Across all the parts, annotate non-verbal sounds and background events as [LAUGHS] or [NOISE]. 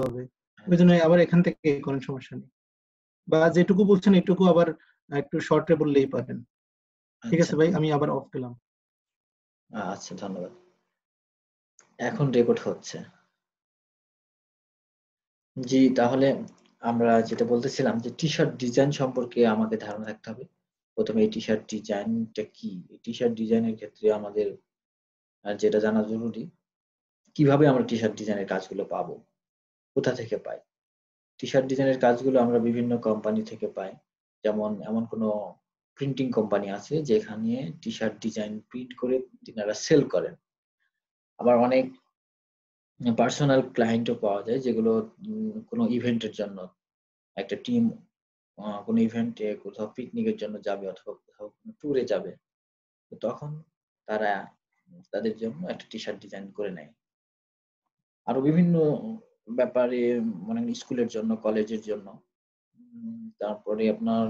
হবে। ওই জন্য আবার এখান থেকে করেন সমস্যা নেই। বা যেটুকু বলছেন এটুকু আবার একটু শর্টে বললেই পারেন ঠিক আছে আচ্ছা। ভাই আমি আবার অফ দিলাম আচ্ছা ধন্যবাদ। এখন রেকর্ড হচ্ছে। জি তাহলে আমরা যেটা বলতেছিলাম যে টি শার্ট ডিজাইন সম্পর্কে আমাকে ধারণা থাকতে হবে। প্রথমে এই টি শার্ট ডিজাইনটা কি? টি শার্ট ডিজাইনের ক্ষেত্রে আমাদের যেটা জানা জরুরি কীভাবে আমরা টি শার্ট ডিজাইনের কাজগুলো পাবো? কোথা থেকে পাই? টি শার্ট ডিজাইনের কাজগুলো আমরা বিভিন্ন কোম্পানি থেকে পাই। যেমন এমন কোনো প্রিন্টিং কোম্পানি আছে যেখানে টি শার্ট ডিজাইন প্রিন্ট করে তিনারা সেল করেন। আবার অনেক পার্সোনাল ক্লায়েন্টও পাওয়া যায় যেগুলো কোনো ইভেন্টের জন্য। একটা টিম কোনো ইভেন্টে কোথাও পিকনিকের জন্য যাবে অথবা কোথাও কোনো ট্যুরে যাবে। তো তখন তারা, তাদের জন্য একটা টি শার্ট ডিজাইন করে নেয়। আরও বিভিন্ন ব্যাপারে মানে স্কুলের জন্য, কলেজের জন্য। তারপরে আপনার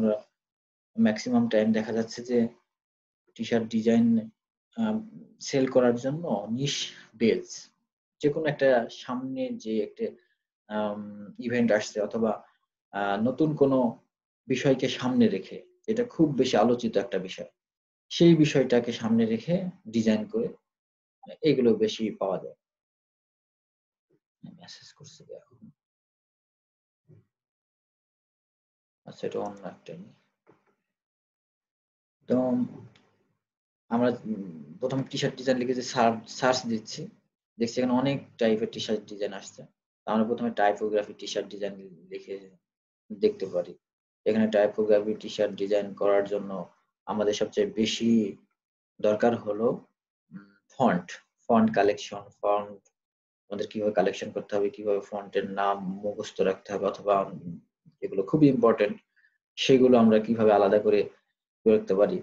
ম্যাক্সিমাম টাইম দেখা যাচ্ছে যে টি শার্ট ডিজাইন সেল করার জন্য নিশ বেজ যে কোনো একটা সামনে যে একটা ইভেন্ট আসছে অথবা নতুন কোনো বিষয়কে সামনে রেখে, এটা খুব বেশি আলোচিত একটা বিষয়। সেই বিষয়টাকে সামনে রেখে ডিজাইন করে, এগুলো বেশি পাওয়া যায়। মেসেজ করছে এখন আচ্ছা এটা অন্য একটা ই। তো আমরা প্রথমে টি শার্ট ডিজাইন লিখে যে সার্চ দিচ্ছি, দেখছি এখানে অনেক টাইপের টি শার্ট ডিজাইন আসছে। আমরা প্রথমে টাইপোগ্রাফি টি শার্ট ডিজাইন লিখে দেখতে পারি। এখানে টাইপোগ্রাফি টি শার্ট ডিজাইন করার জন্য আমাদের সবচেয়ে বেশি দরকার হলো ফন্ট ফন্ট কালেকশন ফন্ট আমাদের কীভাবে কালেকশন করতে হবে, কীভাবে ফন্টের নাম মুখস্থ রাখতে হবে অথবা যেগুলো খুবই ইম্পর্টেন্ট সেগুলো আমরা কীভাবে আলাদা করে রাখতে পারি,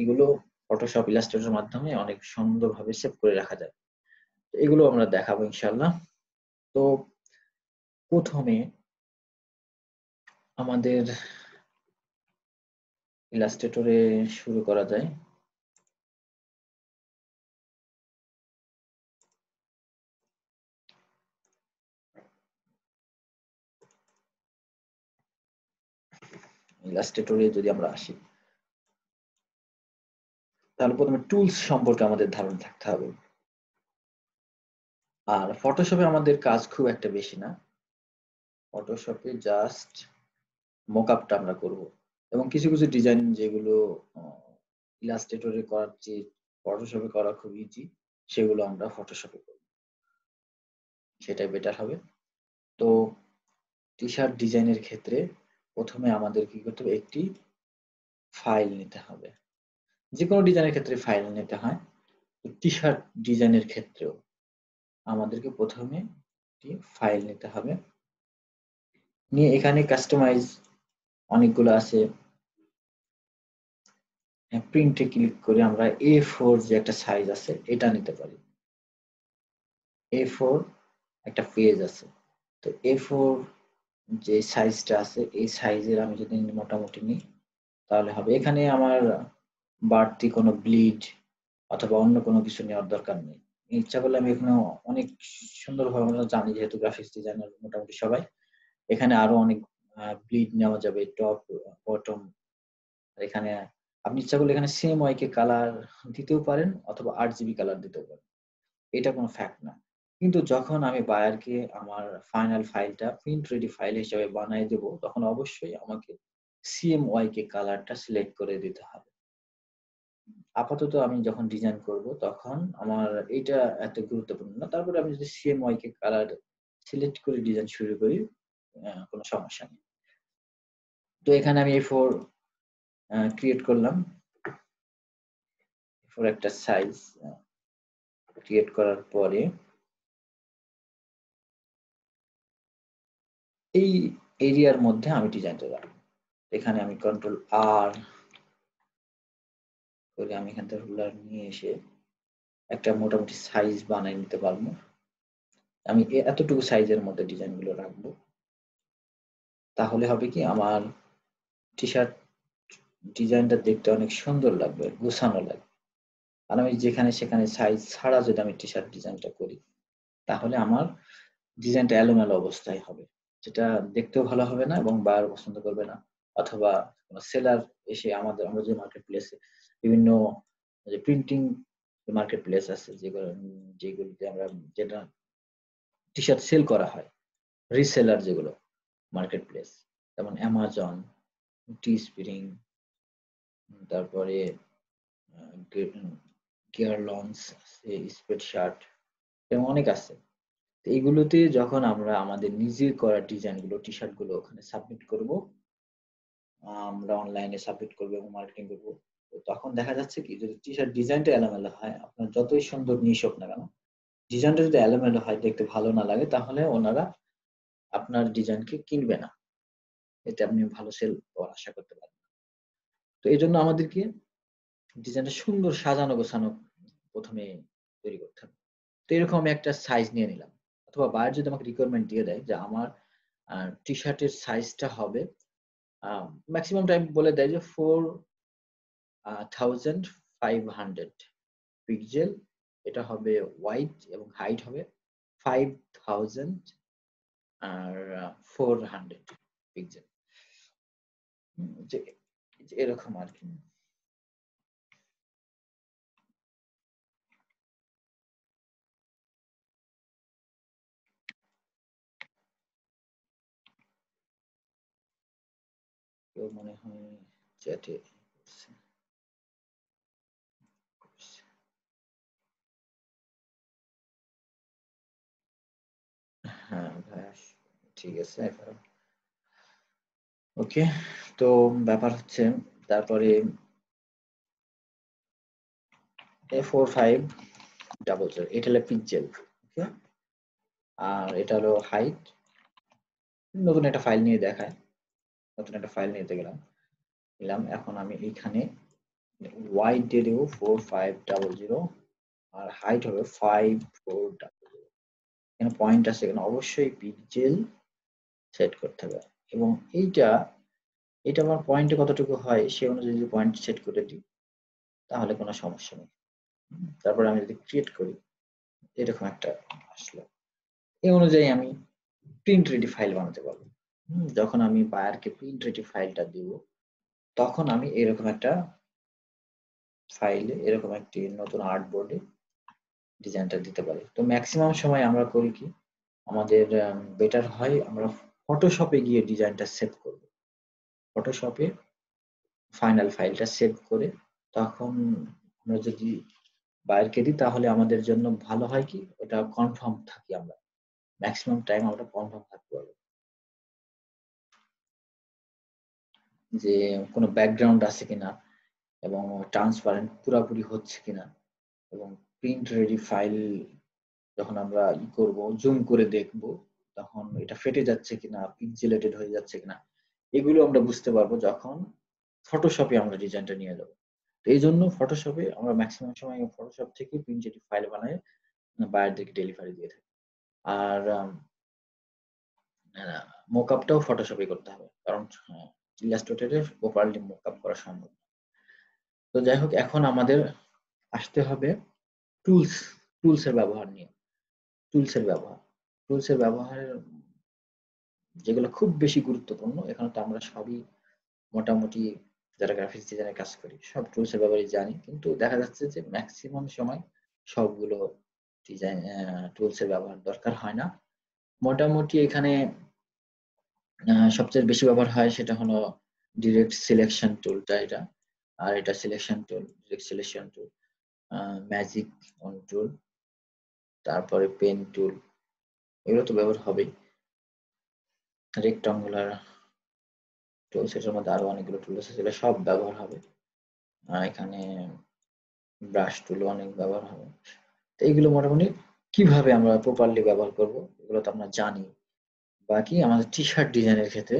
এগুলো ফটোশপ ইলাস্ট্রেটরের মাধ্যমে অনেক সুন্দরভাবে সেভ করে রাখা যায়। এগুলো আমরা দেখাবো ইনশাল্লাহ তো প্রথমে আমাদের ইলাস্ট্রেটরে শুরু করা যায়। ইলাস্ট্রেটরে যদি আমরা আসি, তাহলে প্রথমে টুলস সম্পর্কে আমাদের ধারণা থাকতে হবে। আর ফটোশপে আমাদের কাজ খুব একটা বেশি না। ফটোশপে জাস্ট মোকআপটা আমরা করব। এবং কিছু কিছু ডিজাইন যেগুলো ইলাস্ট্রেটরে করার চেয়ে ফটোশপে করা খুব ইজি সেগুলো আমরা ফটোশপে করব। সেটাই বেটার হবে। তো টি শার্ট ডিজাইনের ক্ষেত্রে প্রথমে আমাদের কি করতে হবে? একটি ফাইল নিতে হবে। যে কোনো ডিজাইনের ক্ষেত্রে ফাইল নিতে হয়। টি শার্ট ডিজাইনের ক্ষেত্রেও আমাদেরকে প্রথমে একটি ফাইল নিতে হবে। নিয়ে এখানে কাস্টমাইজ অনেকগুলো আছে। প্রিন্টে ক্লিক করে আমরা এ ফোর যে একটা সাইজ আছে, এটা নিতে পারি। এ ফোর একটা পেজ আছে। তো এ ফোর যে সাইজটা আছে, এই সাইজের আমি যদি মোটামুটি নিই, তাহলে হবে। এখানে আমার বাড়তি কোনো ব্লিড অথবা অন্য কোনো কিছু নেওয়ার দরকার নেই। ইচ্ছা করলে আমি এখানে অনেক সুন্দরভাবে আমরা জানি, যেহেতু গ্রাফিক্স ডিজাইনার মোটামুটি সবাই। এখানে আরও অনেক ব্লিড নেওয়া যাবে টপ বটম এখানে আপনি ইচ্ছা করলে এখানে সেম ওয়াইকে কালার দিতেও পারেন অথবা আট জিবি কালার দিতেও পারেন। এটা কোনো ফ্যাক্ট না। কিন্তু যখন আমি বায়ারকে আমার ফাইনাল ফাইলটা প্রিন্ট রেডি ফাইল হিসেবে বানিয়ে দেব, তখন অবশ্যই আমাকে সিএমওয়াই কে কালারটা সিলেক্ট করে দিতে হবে। আপাতত আমি যখন ডিজাইন করব, তখন আমার এটা এত গুরুত্বপূর্ণ না। তারপরে আমি যদি সিএমওয়াই কে কালার সিলেক্ট করে ডিজাইন শুরু করি কোনো সমস্যা নেই। তো এখানে আমি এই ফোর ক্রিয়েট করলাম। ফোর একটা সাইজ ক্রিয়েট করার পরে এই এরিয়ার মধ্যে আমি ডিজাইনটা রাখব এখানে আমি কন্ট্রোল আর করে আমি এখান থেকে রুলার নিয়ে এসে একটা মোটামুটি সাইজ বানিয়ে নিতে পারব। আমি এতটুকু সাইজের মধ্যে ডিজাইনগুলো রাখব। তাহলে হবে কি আমার টি শার্ট ডিজাইনটা দেখতে অনেক সুন্দর লাগবে, গোছানো লাগবে। আর আমি যেখানে সেখানে সাইজ ছাড়া যদি আমি টি শার্ট ডিজাইনটা করি, তাহলে আমার ডিজাইনটা এলোমেলো অবস্থায় হবে। যেটা দেখতেও ভালো হবে না এবং বার পছন্দ করবে না। অথবা সেলার এসে আমাদের, আমরা যে মার্কেট প্লেসে বিভিন্ন যে প্রিন্টিং মার্কেট প্লেস আছে যেগুলো যেগুলিতে আমরা যেটা টি শার্ট সেল করা হয় রিসেলার যেগুলো মার্কেট প্লেস যেমন অ্যামাজন টি স্প্রিং তারপরে গিয়ার লঞ্চ স্পেড শার্ট এবং অনেক আছে। এইগুলোতে যখন আমরা আমাদের নিজের করা ডিজাইনগুলো টি শার্টগুলো ওখানে সাবমিট করব, আমরা অনলাইনে সাবমিট করব এবং মার্কেটিং করব তখন দেখা যাচ্ছে কি, যদি টি শার্ট ডিজাইনটা এলোমেলো হয়, আপনার যতই সুন্দর নিশ হোক না কেন ডিজাইনটা যদি এলোমেলো হয়, দেখতে ভালো না লাগে, তাহলে ওনারা আপনার ডিজাইনকে কিনবে না। এতে আপনি ভালো সেল পাওয়ার আশা করতে পারেন তো এই জন্য আমাদেরকে ডিজাইনটা সুন্দর সাজানো গোছানো প্রথমে তৈরি করতে হবে। তো এরকম আমি একটা সাইজ নিয়ে নিলাম। অথবা বাইরে যদি আমাকে রিকোয়ারমেন্ট দিয়ে দেয় যে আমার টি শার্টের সাইজটা হবে ম্যাক্সিমাম টাইম বলে দেয় যে four thousand five hundred pixel এটা হবে ওয়াইড এবং হাইট হবে ফাইভ থাউজেন্ড আর ফোর হান্ড্রেড পিকজেল এরকম আর কি। কেউ মনে হয় চ্যাটে হ্যাঁ ঠিক আছে ওকে, তো ব্যাপার হচ্ছে তারপরে এ ফোর ফাইভ ডাবল এটা হলো ওকে? আর এটা হলো হাইট নতুন একটা ফাইল নিয়ে দেখায়। নতুন একটা ফাইল নিতে গেলাম। নিলাম, এখন আমি এখানে ওয়াইড দিয়ে দেবো ফোর ফাইভ ডাবল জিরো আর হাইট হবে ফাইভ ফোর ডাবল জিরো এখানে পয়েন্ট আছে, এখানে অবশ্যই পিকজেল সেট করতে হবে। এবং এইটা এটা আমার পয়েন্টে কতটুকু হয়, সে অনুযায়ী যদি পয়েন্ট সেট করে দিই, তাহলে কোনো সমস্যা নেই। তারপরে আমি যদি ক্রিয়েট করি, এরকম একটা আসলো। এই অনুযায়ী আমি প্রিন্ট রেডি ফাইল বানাতে পারব। যখন আমি বায়ারকে প্রিন্ট রেডি ফাইলটা দিব, তখন আমি এরকম একটা ফাইলে এরকম একটি নতুন আর্টবোর্ডে ডিজাইনটা দিতে পারি। তো ম্যাক্সিমাম সময় আমরা করি কি, আমাদের বেটার হয় আমরা ফটোশপে গিয়ে ডিজাইনটা সেভ করব। ফটোশপে ফাইনাল ফাইলটা সেভ করে তখন আমরা যদি বাইরকে দিই, তাহলে আমাদের জন্য ভালো হয় কি, ওটা কনফার্ম থাকি আমরা। ম্যাক্সিমাম টাইম আমরা কনফার্ম থাকতে পারব। যে কোনো ব্যাকগ্রাউন্ড আছে কিনা এবং ট্রান্সপারেন্ট পুরাপুরি হচ্ছে কিনা এবং প্রিন্ট রেডি ফাইল যখন আমরা ই করব জুম করে দেখব, তখন এটা ফেটে যাচ্ছে কিনা পিক্সেলেটেড হয়ে যাচ্ছে কিনা, এগুলো আমরা বুঝতে পারব যখন ফটোশপে আমরা ডিজাইনটা নিয়ে যাব। তো এই জন্য ফটোশপে আমরা ম্যাক্সিমাম সময় ফটোশপ থেকে প্রিন্ট রেডি ফাইল বানায় বায়ারদেরকে ডেলিভারি দিয়ে থাকি। আর মোকআপটাও ফটোশপে করতে হবে। কারণ ইলাস্ট্রেটরে প্রপারলি মোকআপ করা সম্ভব তো যাই হোক, এখন আমাদের আসতে হবে টুলস টুলস এর ব্যবহার নিয়ে। টুলস এর ব্যবহার। টুলস এর ব্যবহারের যেগুলো খুব বেশি গুরুত্বপূর্ণ, এখানে তো আমরা সবই মোটামুটি যারা গ্রাফিক্স ডিজাইনের কাজ করি, সব টুলস এর ব্যাপারে জানি। কিন্তু দেখা যাচ্ছে যে ম্যাক্সিমাম সময় সবগুলো ডিজাইন টুলস এর ব্যবহার দরকার হয় না। মোটামুটি এখানে সবচেয়ে বেশি ব্যবহার হয় সেটা হলো ডিরেক্ট সিলেকশন টুলটা এটা। আর এটা selection tool direct selection tool magic wand tool তারপরে পেন টুল এগুলো তো ব্যবহার হবেই। রেক্টাঙ্গুলার টুল সেটার মধ্যে আরও অনেকগুলো টুল আছে সেটা সব ব্যবহার হবে। এখানে ব্রাশ টুল অনেক ব্যবহার হবে। তো এইগুলো মোটামুটি কীভাবে আমরা প্রপারলি ব্যবহার করব, এগুলো তো আমরা জানি। বাকি আমাদের টি শার্ট ডিজাইনের ক্ষেত্রে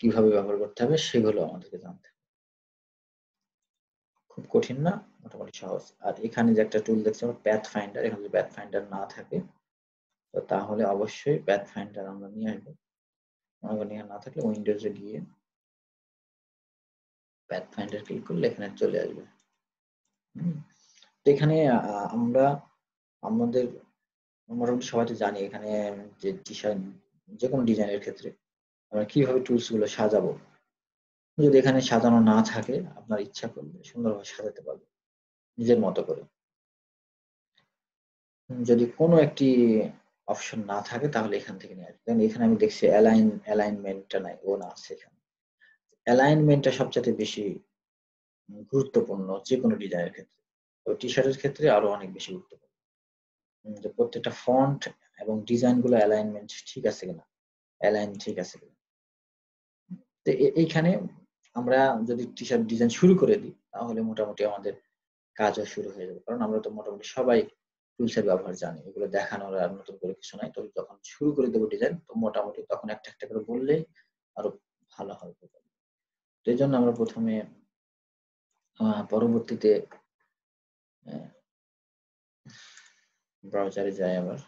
কীভাবে ব্যবহার করতে হবে সেগুলো আমাদেরকে জানতে হবে। খুব কঠিন না, মোটামুটি সহজ। আর এখানে যে একটা টুল দেখছি আমরা প্যাথ ফাইন্ডার এখানে যদি প্যাথ ফাইন্ডার না থাকে, তো তাহলে অবশ্যই প্যাথ ফাইন্ডার আমরা নিয়ে আসব। আমাকে নিয়ে না থাকলে উইন্ডোজে গিয়ে প্যাথ ফাইন্ডার ক্লিক করলে এখানে চলে আসবে। তো এখানে আমরা, আমাদের, মোটামুটি সবাই তো জানি এখানে যে টি শার্ট যে কোনো ডিজাইনের ক্ষেত্রে আমরা কীভাবে টুলসগুলো সাজাবো? যদি এখানে সাজানো না থাকে, আপনার ইচ্ছা করলে সুন্দরভাবে সাজাতে পারবে নিজের মতো করে। যদি কোনো একটি অপশন না থাকে, তাহলে এখান থেকে নিয়ে আসবে এখানে আমি দেখছি অ্যালাইন অ্যালাইনমেন্টটা নাই, ও না আছে এখানে। অ্যালাইনমেন্টটা সবচেয়ে বেশি গুরুত্বপূর্ণ যে কোনো ডিজাইনের ক্ষেত্রে। তো টি শার্টের ক্ষেত্রে আরও অনেক বেশি গুরুত্বপূর্ণ। যে প্রত্যেকটা ফন্ট এবং ডিজাইনগুলো অ্যালাইনমেন্ট ঠিক আছে কিনা? অ্যালাইন ঠিক আছে কিনা? তো এইখানে আমরা যদি টি শার্ট ডিজাইন শুরু করে দিই, তাহলে মোটামুটি আমাদের কাজও শুরু হয়ে যাবে। কারণ আমরা তো মোটামুটি সবাই টুলসের ব্যবহার জানি। এগুলো দেখানোর আর নতুন করে কিছু নাই। তবে যখন শুরু করে দেবো ডিজাইন তো মোটামুটি তখন একটা একটা করে বললে আরও ভালো হবে তো এই জন্য আমরা প্রথমে পরবর্তীতে ব্রাউজারে যাই আবার।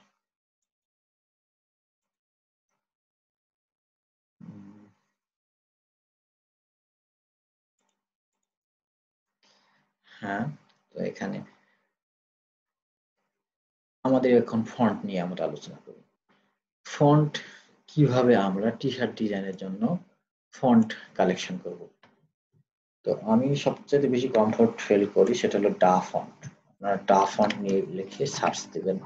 হ্যাঁ? তো এখানে আমাদের এখন ফন্ট নিয়ে আমরা আলোচনা করি। ফন্ট কীভাবে আমরা টি শার্ট ডিজাইনের জন্য ফন্ট কালেকশন করব? তো আমি সবচেয়ে বেশি কমফোর্ট ফিল করি সেটা হলো ডা ফন্ট আপনারা ডা ফন্ট নিয়ে লিখে সার্চ দেবেন।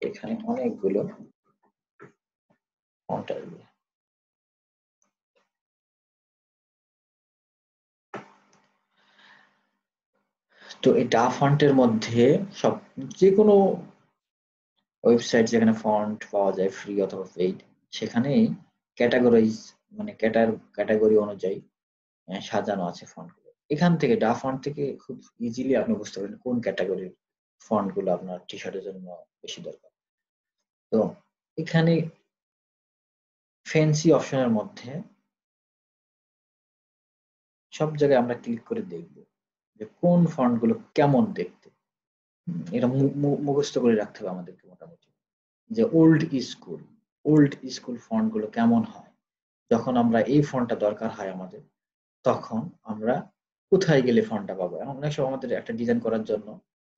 এখানে অনেকগুলো ফন্ট আসবে। তো এই ডা ফন্টের মধ্যে সব যে কোনো ওয়েবসাইট যেখানে ফন্ট পাওয়া যায় ফ্রি অথবা পেইড সেখানেই ক্যাটাগরাইজ মানে ক্যাটার ক্যাটাগরি অনুযায়ী সাজানো আছে ফন্টগুলো। এখান থেকে ডা ফন্ট থেকে খুব ইজিলি আপনি বুঝতে পারেন কোন ক্যাটাগরির ফন্টগুলো আপনার টি শার্টের জন্য বেশি দরকার। তো এখানে ফ্যান্সি অপশনের মধ্যে সব জায়গায় আমরা ক্লিক করে দেখব। কোন ফন্টগুলো কেমন দেখতে? এটা মুখস্থ করে রাখতে হবে আমাদেরকে মোটামুটি। যে ওল্ড স্কুল ওল্ড স্কুল ফন্টগুলো কেমন হয়? যখন আমরা এই ফন্টটা দরকার হয় আমাদের, তখন আমরা কোথায় গেলে ফন্টটা পাবো? এখন অনেক সময় আমাদের একটা ডিজাইন করার জন্য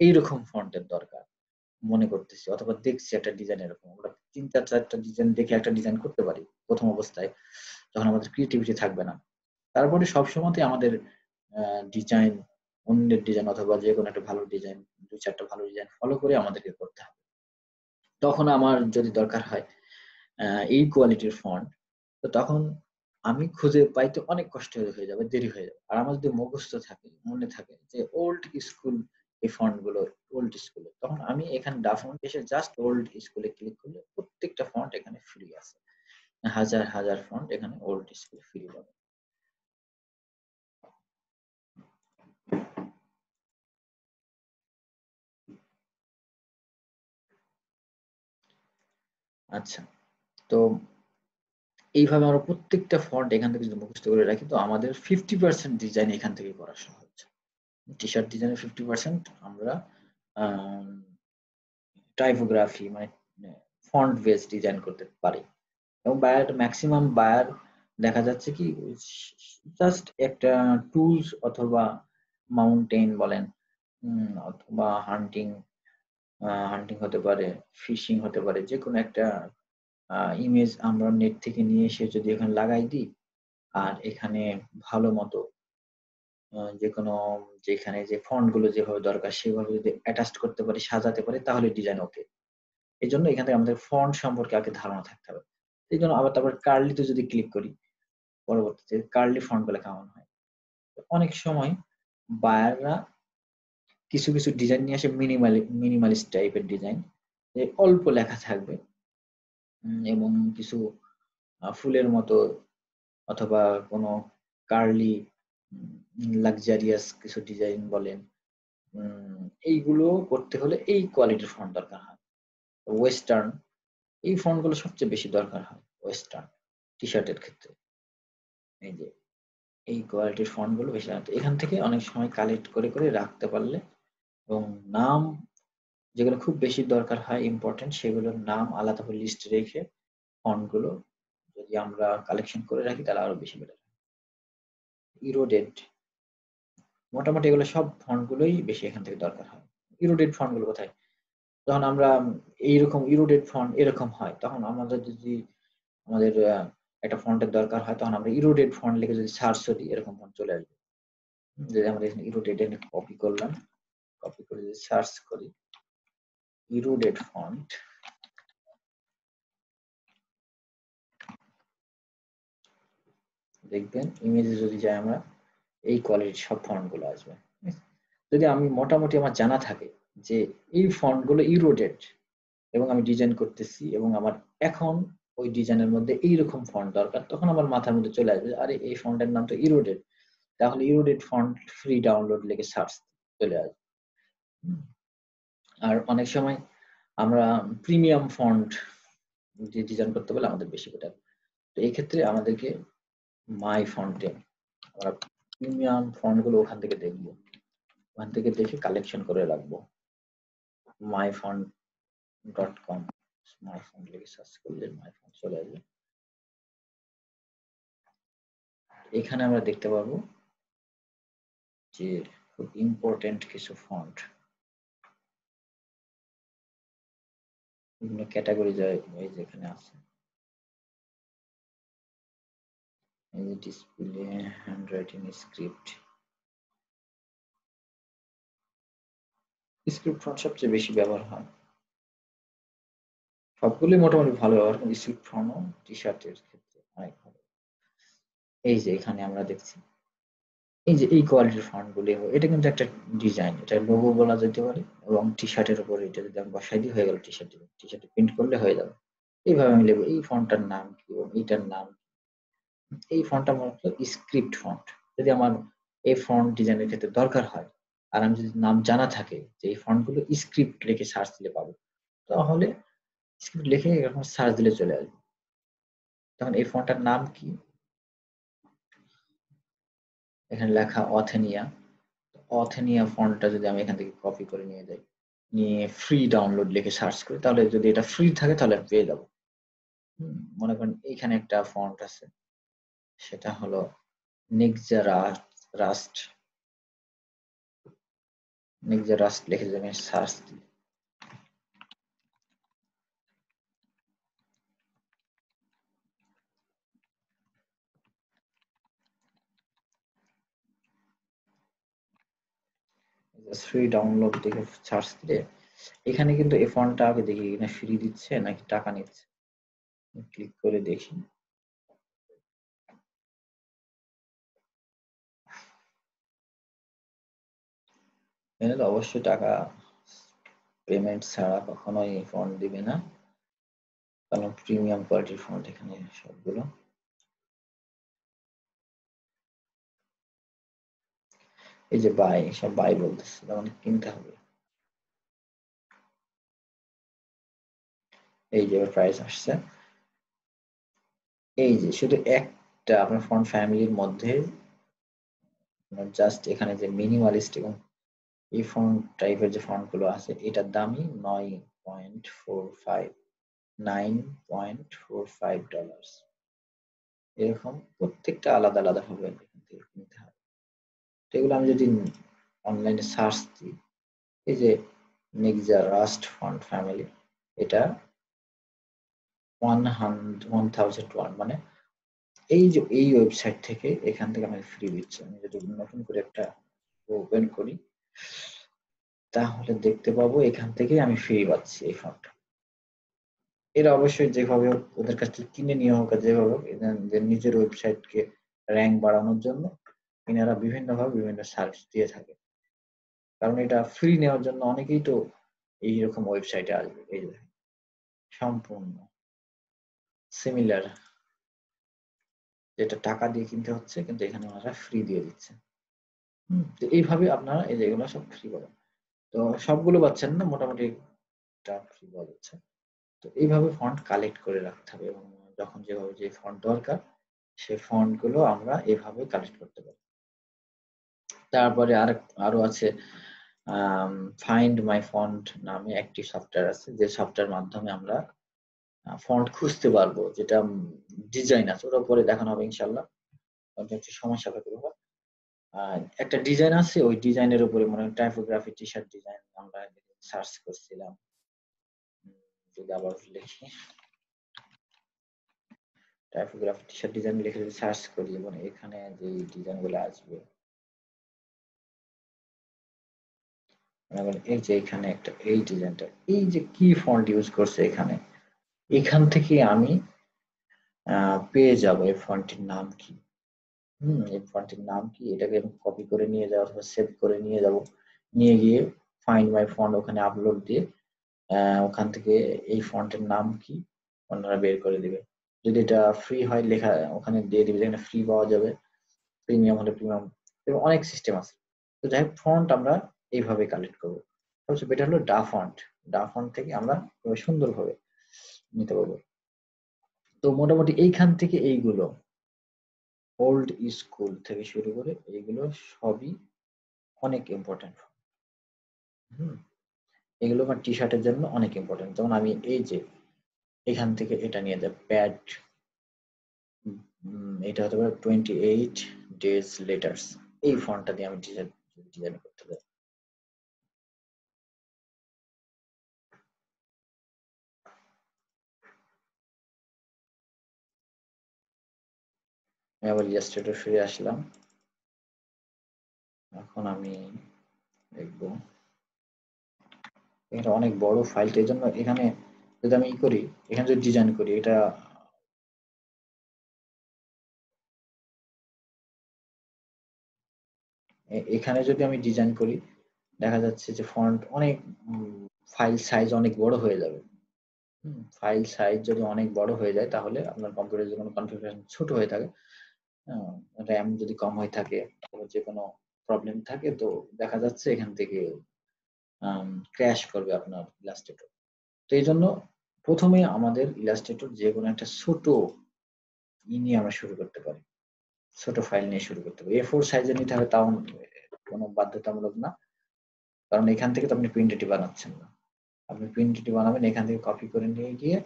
এইরকম ফন্টের দরকার মনে করতেছি, অথবা দেখছি একটা ডিজাইন এরকম। আমরা তিন চার চারটা ডিজাইন দেখে একটা ডিজাইন করতে পারি প্রথম অবস্থায় যখন আমাদের ক্রিয়েটিভিটি থাকবে না। তারপরে সবসময়তে আমাদের ডিজাইন অন্যের ডিজাইন অথবা যে কোনো একটা ভালো ডিজাইন দু চারটা ভালো ডিজাইন ফলো করে আমাদেরকে করতে হবে। তখন আমার যদি দরকার হয় এই কোয়ালিটির ফন্ট তো তখন আমি খুঁজে পাইতে অনেক কষ্ট হয়ে যাবে, দেরি হয়ে যাবে। আর আমার যদি মুখস্থ থাকে, মনে থাকে যে ওল্ড স্কুল এই ফন্টগুলো ওল্ড স্কুলে তখন আমি এখানে ডা ফন্ট এসে জাস্ট ওল্ড স্কুলে ক্লিক করলে প্রত্যেকটা ফন্ট এখানে ফ্রি আছে। হাজার হাজার ফন্ট এখানে ওল্ড স্কুলে ফ্রি পাবে আচ্ছা। তো এইভাবে আমরা প্রত্যেকটা ফন্ট এখান থেকে যদি মুখস্থ করে রাখি, তো আমাদের ফিফটি পার্সেন্ট ডিজাইন এখান থেকে করা সহজ টি শার্ট ডিজাইনের ফিফটি পার্সেন্ট আমরা টাইপোগ্রাফি মানে ফন্ট বেস ডিজাইন করতে পারি। এবং বায়ার ম্যাক্সিমাম বায়ার দেখা যাচ্ছে কি জাস্ট একটা টুলস অথবা মাউন্টেন বলেন অথবা হান্টিং হান্টিং হতে পারে ফিশিং হতে পারে যে কোনো একটা ইমেজ আমরা নেট থেকে নিয়ে এসে যদি এখানে লাগাই দিই, আর এখানে ভালো মতো যে কোনো যেখানে যে ফন্টগুলো যেভাবে দরকার সেভাবে যদি অ্যাটাচ করতে পারি, সাজাতে পারি, তাহলে ডিজাইন ওকে এই জন্য এখান থেকে আমাদের ফন্ট সম্পর্কে আগে ধারণা থাকতে হবে। এই জন্য আবার তারপর কার্লিতে যদি ক্লিক করি, পরবর্তীতে কার্লি ফন্টগুলো কেমন হয়? অনেক সময় বায়াররা কিছু কিছু ডিজাইন নিয়ে আসে মিনিমালি মিনিমালিস্ট টাইপের ডিজাইন যে অল্প লেখা থাকবে। এবং কিছু ফুলের মতো অথবা কোনো কার্লি লাক্সারিয়াস কিছু ডিজাইন বলেন এইগুলো করতে হলে এই কোয়ালিটির ফন্ট দরকার হয়। ওয়েস্টার্ন এই ফন্টগুলো সবচেয়ে বেশি দরকার হয় ওয়েস্টার্ন টি শার্টের ক্ষেত্রে। এই যে, এই কোয়ালিটির ফন্টগুলো বেশি এখান থেকে অনেক সময় কালেক্ট করে করে রাখতে পারলে এবং নাম যেগুলো খুব বেশি দরকার হয় ইম্পর্টেন্ট সেগুলোর নাম আলাদাভাবে লিস্ট রেখে ফন্টগুলো যদি আমরা কালেকশন করে রাখি, তাহলে আরও বেশি বেটার ইরোডেড মোটামুটি এগুলো সব ফন্টগুলোই বেশি এখান থেকে দরকার হয়। ইরোডেড ফন্টগুলো কোথায়? যখন আমরা এইরকম ইরোডেড ফন্ট এরকম হয়, তখন আমাদের যদি আমাদের একটা ফন্টের দরকার হয়, তখন আমরা ইরোডেড ফন্ট লিখে যদি সার্চ করি, এরকম ফন্ট চলে আসবে। যদি আমরা এখানে ইরোডেড কপি করলাম কপি করে যদি সার্চ করি ইরোডেড ফন্ট দেখবেন ইমেজে যদি যাই আমরা, এই কোয়ালিটির সব ফন্টগুলো আসবে। যদি আমি মোটামুটি আমার জানা থাকে যে এই ফন্টগুলো ইরোডেড এবং আমি ডিজাইন করতেছি এবং আমার এখন ওই ডিজাইনের মধ্যে এইরকম ফন্ট দরকার, তখন আমার মাথার মধ্যে চলে আসবে আরে এই ফন্টের নাম তো ইরোডেড তাহলে ইরোডেড ফন্ট ফ্রি ডাউনলোড লেগে সার্চ চলে আসবে। আর অনেক সময় আমরা প্রিমিয়াম ফন্ট যে ডিজাইন করতে পারলে আমাদের বেশি বেটার তো এই ক্ষেত্রে আমাদেরকে মাই ফন্টে আমরা প্রিমিয়াম ফন্টগুলো ওখান থেকে দেখব। ওখান থেকে দেখে কালেকশন করে রাখব। My font dot com my font লিখে সার্চ করলে মাই ফন্ট চলে আসবে। এখানে আমরা দেখতে পারব যে খুব ইম্পর্টেন্ট কিছু ফন্ট বিভিন্ন ক্যাটাগরি এই যেখানে আছে। এই display handwriting script script font সবচেয়ে বেশি ব্যবহার হয়। সবগুলোই মোটামুটি ভালো ব্যবহার, কিন্তু স্ক্রিপ্ট ফন্টও টি শার্টের ক্ষেত্রে অনেক ভালো। এই যে এখানে আমরা দেখছি। এই যে এই কোয়ালিটির ফন্ট গুলি, এটা কিন্তু একটা ডিজাইন এটা লোগো বলা যেতে পারে এবং টি শার্টের উপর এটা যদি আমি বসাই দিই, হয়ে গেল টি। শার্ট টি শার্টে প্রিন্ট করলে হয়ে যাবে। এইভাবে আমি লিখব, এই ফন্টটার নাম কি এবং এইটার নাম এই ফন্টটা মূলত স্ক্রিপ্ট ফন্ট যদি আমার এই ফন্ট ডিজাইনের ক্ষেত্রে দরকার হয় আর আমি যদি নাম জানা থাকে যে এই ফন্টগুলো স্ক্রিপ্ট লিখে সার্চ দিলে পাবো, তাহলে স্ক্রিপ্ট লিখে এরকম সার্চ দিলে চলে আসবে। তখন এই ফন্টটার নাম কি? এখানে লেখা অথেনিয়া অথেনিয়া ফন্টটা যদি আমি এখান থেকে কপি করে নিয়ে যাই, নিয়ে ফ্রি ডাউনলোড লিখে সার্চ করি, তাহলে যদি এটা ফ্রি থাকে তাহলে পেয়ে যাব। মনে করেন এখানে একটা ফন্ট আছে, সেটা হলো নিকজা রাস্ট নিকজা রাস্ট লিখে যদি আমি সার্চ দিই ফ্রি ডাউনলোড দেখে সার্চ দিলে এখানে কিন্তু এই ফন্টটা আগে দেখি, এখানে ফ্রি দিচ্ছে নাকি টাকা নিচ্ছে? ক্লিক করে দেখি। এখানে অবশ্যই টাকা পেমেন্ট ছাড়া কখনোই ফন্ট দিবে না। কারণ প্রিমিয়াম কোয়ালিটির ফন্ট এখানে সবগুলো। এই যে বাই, সব বাই বলতেছে মানে কিনতে হবে। এই যে প্রাইস আসছে। এই যে শুধু একটা আপনার ফন্ট ফ্যামিলির মধ্যে জাস্ট এখানে যে মিনিমালিস্ট এবং এই ফন্ট টাইপের যে ফন্টগুলো আছে, এটার দামই নয় point four five nine point four five dollar এরকম প্রত্যেকটা আলাদা আলাদা থেকে কিনতে হবে। এগুলো আমি যদি অনলাইনে সার্চ দিই, এই যে নিকজা রাস্ট ফন্ট ফ্যামিলি এটা one hundred one thousand one মানে এই যে এই ওয়েবসাইট থেকে এখান থেকে আমাকে ফ্রি দিচ্ছে। আমি যদি নতুন করে একটা ওপেন করি, তাহলে দেখতে পাবো এখান থেকে আমি ফ্রি পাচ্ছি এই ফন্টটা এরা অবশ্যই যেভাবে ওদের কাছ থেকে কিনে নিয়ে হোক যেভাবে হোক নিজের ওয়েবসাইটকে র্যাঙ্ক বাড়ানোর জন্য এনারা বিভিন্নভাবে বিভিন্ন সার্ভিস দিয়ে থাকে। কারণ এটা ফ্রি নেওয়ার জন্য অনেকেই তো এইরকম ওয়েবসাইটে আসবে, এই সম্পূর্ণ সিমিলার যেটা টাকা দিয়ে কিনতে হচ্ছে, কিন্তু এখানে ওনারা ফ্রি দিয়ে দিচ্ছে। তো এইভাবে আপনারা এই যেগুলো সব ফ্রি পাবেন তো সবগুলো পাচ্ছেন না, মোটামুটি ফ্রি পাওয়া যাচ্ছে। তো এইভাবে ফন্ড কালেক্ট করে রাখতে হবে এবং যখন যেভাবে যে ফন্ড দরকার সেই ফন্ডগুলো আমরা এভাবে কালেক্ট করতে পারি। তারপরে আর আরও আছে ফাইন্ড মাই ফন্ট নামে একটি সফটওয়্যার আছে, যে সফটওয়্যার মাধ্যমে আমরা ফন্ট খুঁজতে পারব, যেটা ডিজাইন আছে ওটা পরে দেখানো হবে ইনশাল্লাহ একটু সাপেক্ষ ব্যাপার একটা ডিজাইন আছে, ওই ডিজাইনের উপরে মনে টাইপোগ্রাফি টি শার্ট ডিজাইন আমরা সার্চ করছিলাম। যদি আবার লিখি। টাইপোগ্রাফি টি শার্ট ডিজাইন লিখে সার্চ করি এবং এখানে যে ডিজাইনগুলো আসবে এই যে এখানে একটা এই ডিজাইনটা এই যে কি ফন্ট ইউজ করছে এখানে? এখান থেকে আমি পেয়ে যাব এই ফন্টের নাম কি? হুম, এই ফন্টের নাম কি? এটাকে কপি করে নিয়ে যাওয়া অথবা সেভ করে নিয়ে যাব। নিয়ে গিয়ে ফাইন্ড মাই ফন্ট ওখানে আপলোড দিয়ে ওখান থেকে এই ফন্টের নাম কি? অন্যরা বের করে দিবে। যদি এটা ফ্রি হয়, লেখা, ওখানে দিয়ে দিবে যেখানে ফ্রি পাওয়া যাবে। প্রিমিয়াম হলে প্রিমিয়াম এবং অনেক সিস্টেম আছে। তো যাই হোক ফন্ট আমরা এইভাবে কালেক্ট করব। সবচেয়ে বেটার হলো ডা ফন্ট ডা ফন্ট থেকে আমরা সুন্দরভাবে নিতে পারব। তো মোটামুটি এইখান থেকে এইগুলো ওল্ড স্কুল থেকে শুরু করে এইগুলো সবই অনেক ইম্পর্টেন্ট হুম? এগুলো আমার টি শার্টের জন্য অনেক ইম্পর্টেন্ট যেমন আমি এই যে এখান থেকে এটা নিয়ে যাব প্যাড এটা হতে পারে টোয়েন্টি এইট ডেজ লেটার্স এই ফন্টটা দিয়ে আমি ডিজাইন করতে পারি। আমি আবার ইলাস্ট্রেটর ফিরে আসলাম। এখন আমি দেখব। এটা অনেক বড় ফাইলটা এই জন্য এখানে যদি আমি ই করি, এখানে যদি ডিজাইন করি, এটা এখানে যদি আমি ডিজাইন করি, দেখা যাচ্ছে যে ফন্ট অনেক ফাইল সাইজ অনেক বড় হয়ে যাবে। ফাইল সাইজ যদি অনেক বড় হয়ে যায়, তাহলে আপনার কম্পিউটার যে কোনো কনফিগারেশন ছোট হয়ে থাকে র্যাম যদি কম হয়ে থাকে যে কোনো প্রবলেম থাকে, তো দেখা যাচ্ছে এখান থেকে ক্র্যাশ করবে আপনার ইলাস্ট্রেটর তো এই জন্য প্রথমে আমাদের ইলাস্ট্রেটর যে কোনো একটা ছোট ই নিয়ে আমরা শুরু করতে পারি। ছোট ফাইল নিয়ে শুরু করতে পারি। এ ফোর সাইজে নিতে হবে, তাও কোনো বাধ্যতামূলক না। কারণ এখান থেকে তো আপনি প্রিন্টেটি বানাচ্ছেন না। আপনি প্রিন্টেটি বানাবেন, এখান থেকে কপি করে নিয়ে গিয়ে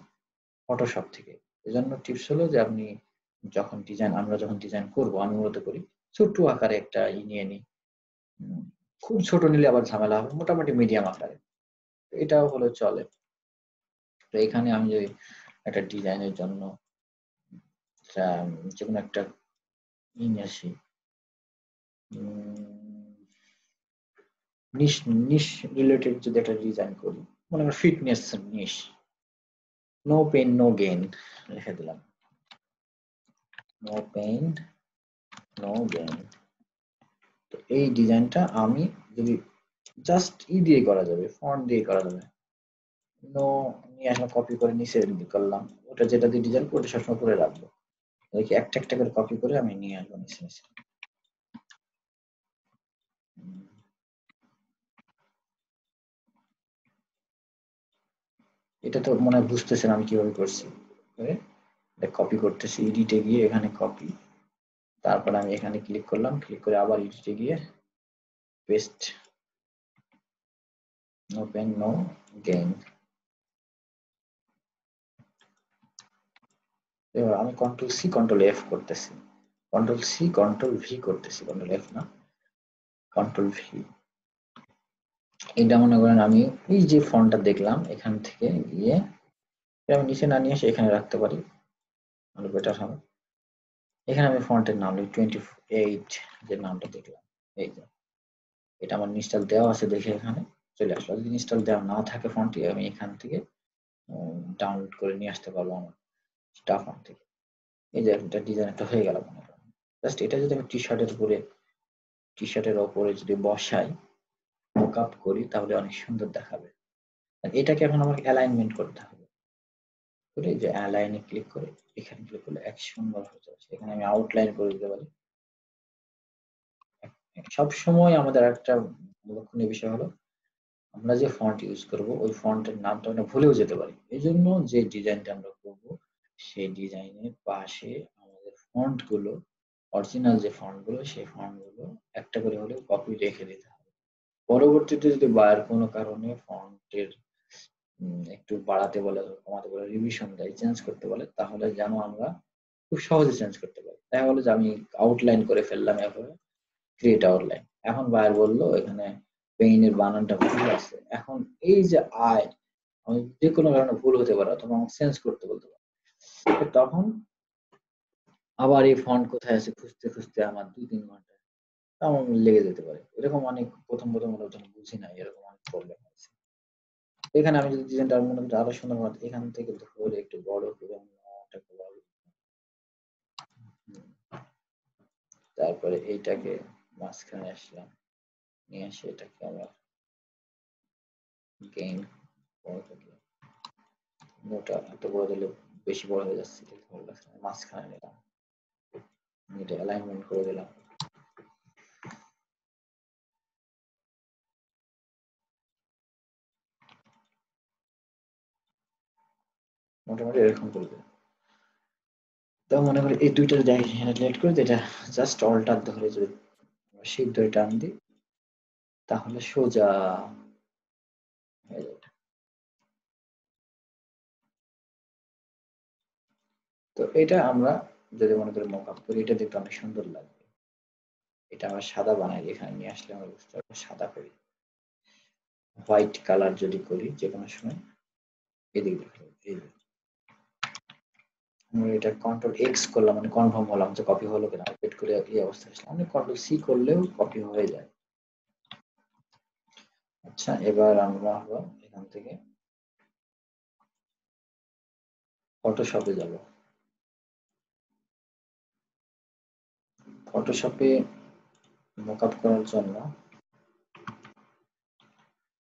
ফটোশপ থেকে। এজন্য টিপস হলো যে আপনি যখন ডিজাইন আমরা যখন ডিজাইন করব, আমি মূলত করি ছোট্ট আকারে একটা ই নিয়ে নিই। খুব ছোট নিলে আবার ঝামেলা হবে, মোটামুটি মিডিয়াম আকারে। এটাও হলো চলে। তো এখানে আমি যদি একটা ডিজাইনের জন্য যে কোনো একটা ই নিয়ে আসি। নিশ নিশ রিলেটেড যদি একটা ডিজাইন করি, মনে করি fitness niche no pain no gain লিখে দিলাম। নো পেইন নো গেইন তো এই ডিজাইনটা আমি যদি জাস্ট ই দিয়ে করা যাবে ফন্ট দিয়ে করা যাবে নো নিয়ে আসলে কপি করে নিচে করলাম। ওটা যেটা দিয়ে ডিজাইন ওটা সবসময় করে রাখব। দেখি একটা একটা করে কপি করে আমি নিয়ে আসব নিচে নিচে। এটা তো মনে হয় বুঝতেছেন আমি কীভাবে করছি। কপি করতেছি এডিটে গিয়ে এখানে কপি তারপর আমি এখানে ক্লিক করলাম ক্লিক করে আবার এডিটে গিয়ে পেস্ট ওপেন নো গেইন এবার আমি কন্ট্রোল সি কন্ট্রোল এফ করতেছি। কন্ট্রোল সি কন্ট্রোল ভি করতেছি কন্ট্রোল এফ না কন্ট্রোল ভি এটা মনে করেন আমি এই যে ফন্টটা দেখলাম, এখান থেকে গিয়ে আমি নিচে না নিয়ে এসে এখানে রাখতে পারি। তাহলে বেটার হবে। এখানে আমি ফন্টের নাম লিখি টোয়েন্টি এইট যে নামটা দেখলাম। এই যে, এটা আমার ইনস্টল দেওয়া আছে দেখে এখানে চলে আসলো। যদি ইনস্টল দেওয়া না থাকে ফন্টটি আমি এখান থেকে ডাউনলোড করে নিয়ে আসতে পারব আমার স্টাফ ফন্ট থেকে। এই যে, একটা ডিজাইন একটা হয়ে গেল মনে জাস্ট এটা যদি আমি টি শার্টের উপরে টি শার্টের ওপরে যদি বসাই মুক আপ করি, তাহলে অনেক সুন্দর দেখাবে। এটাকে এখন আমাকে অ্যালাইনমেন্ট করতে হবে। করে যে অ্যালাইনে ক্লিক করে এখানে ক্লিক করলে এক সুন্দর হয়ে যাচ্ছে এখানে আমি আউটলাইন করে দিতে পারি। সব সময় আমাদের একটা লক্ষণীয় বিষয় হলো, আমরা যে ফন্ট ইউজ করব, ওই ফন্টের নামটা আমরা ভুলেও যেতে পারি। এই জন্য যে ডিজাইনটা আমরা করব, সেই ডিজাইনের পাশে আমাদের ফন্টগুলো অরিজিনাল যে ফন্টগুলো, সেই ফন্টগুলো একটা করে হলেও কপি রেখে দিতে হবে। পরবর্তীতে যদি বায়ের কোনো কারণে ফন্টের একটু বাড়াতে বলে, কমাতে বলে রিভিশন দেয় চেঞ্জ করতে বলে, তাহলে যেন আমরা খুব সহজে চেঞ্জ করতে পারি। দেখা গেলো যে আমি আউটলাইন করে ফেললাম এভাবে ক্রিয়েট আউটলাইন এখন বায়ার বলল, এখানে পেইনের বানানটা ভুল আছে। এখন এই যে আয়, আমি যে কোনো কারণে ভুল হতে পারে, অথবা আমাকে চেঞ্জ করতে বলতে পারে। তখন আবার এই ফন্ট কোথায় আছে খুঁজতে খুঁজতে আমার দুই তিন ঘণ্টা আমার লেগে যেতে পারে। এরকম অনেক প্রথম প্রথম যখন বুঝি না এরকম অনেক প্রবলেম হয়েছে। এখানে আমি যদি ডিজাইনটা মনে করি আরও সুন্দর মতো, এখান থেকে ধরে একটু বড় করে তারপরে এইটাকে মাঝখানে আসলাম, নিয়ে আসে এটাকে আমরা গেইন মোটা, এত বড় দিলে বেশি বড় হয়ে যাচ্ছে, মাঝখানে নিলাম এটা অ্যালাইনমেন্ট করে দিলাম। মোটামুটি এরকম করে দেবো। তো মনে করি এই দুইটা রিলেট করে এটা জাস্ট অল্টার ধরে যদি শিপ ধরে টান দিই, তাহলে সোজা তো এটা আমরা যদি মনে করি মক আপ করি, এটা দেখতে অনেক সুন্দর লাগবে। এটা আমরা সাদা বানাই, এখানে নিয়ে আসলে আমরা বুঝতে পারব সাদা করি। হোয়াইট কালার যদি করি যে কোনো সময়, এদিকে এই আমি এটা কন্ট্রোল এক্স করলাম মানে কনফার্ম হলাম যে কপি হলো কিনা ওয়েট করে এই অবস্থা আসলাম। আমি কন্ট্রোল সি করলেও কপি হয়ে যায়। আচ্ছা এবার আমরা হলো এখান থেকে ফটোশপে যাব। ফটোশপে মোকআপ করার জন্য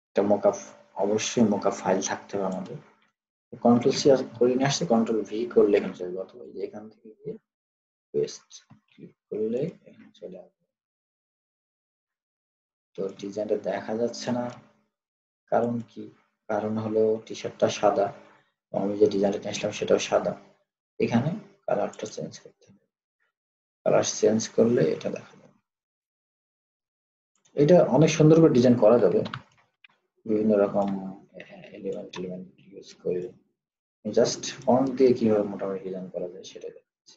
একটা মোকআপ অবশ্যই মোকআপ ফাইল থাকতে হবে আমাদের। কন্ট্রোল সি করে নিয়ে আসছে কন্ট্রোল ভি করলে এখানে চলে যাবে, অথবা এখান থেকে গিয়ে পেস্ট ক্লিক করলে এখানে চলে আসবে। তো ডিজাইনটা দেখা যাচ্ছে না, কারণ কি? কারণ হলো টি শার্টটা সাদা আমি যে ডিজাইনটা নিয়ে আসলাম সেটাও সাদা। এখানে কালারটা চেঞ্জ করতে হবে। কালার চেঞ্জ করলে এটা দেখা যাবে। এটা অনেক সুন্দর করে ডিজাইন করা যাবে। বিভিন্ন রকম এলিমেন্ট এলিমেন্ট ইউজ করে। জাস্ট ফন্ট দিয়ে কীভাবে মোটামুটি ডিজাইন করা যায় সেটা দেখাচ্ছে।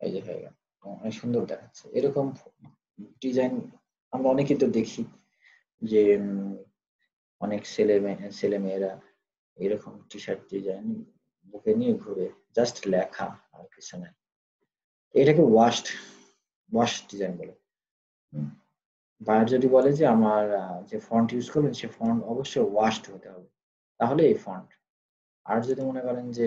এই যে হয়ে গেল। অনেক সুন্দর দেখাচ্ছে। এরকম ডিজাইন আমরা অনেকেই তো দেখি যে অনেক ছেলে মেয়ে, ছেলে মেয়েরা এরকম টি শার্ট ডিজাইন বুকে নিয়ে ঘুরে জাস্ট লেখা আর কিছু নাই। এটাকে ওয়াশড ওয়াশ ডিজাইন বলে। বায়ার যদি বলে যে আমার যে ফন্ট ইউজ করবেন, সে ফন্ট অবশ্যই ওয়াশড হতে হবে। তাহলে এই ফন্ট আর যদি মনে করেন যে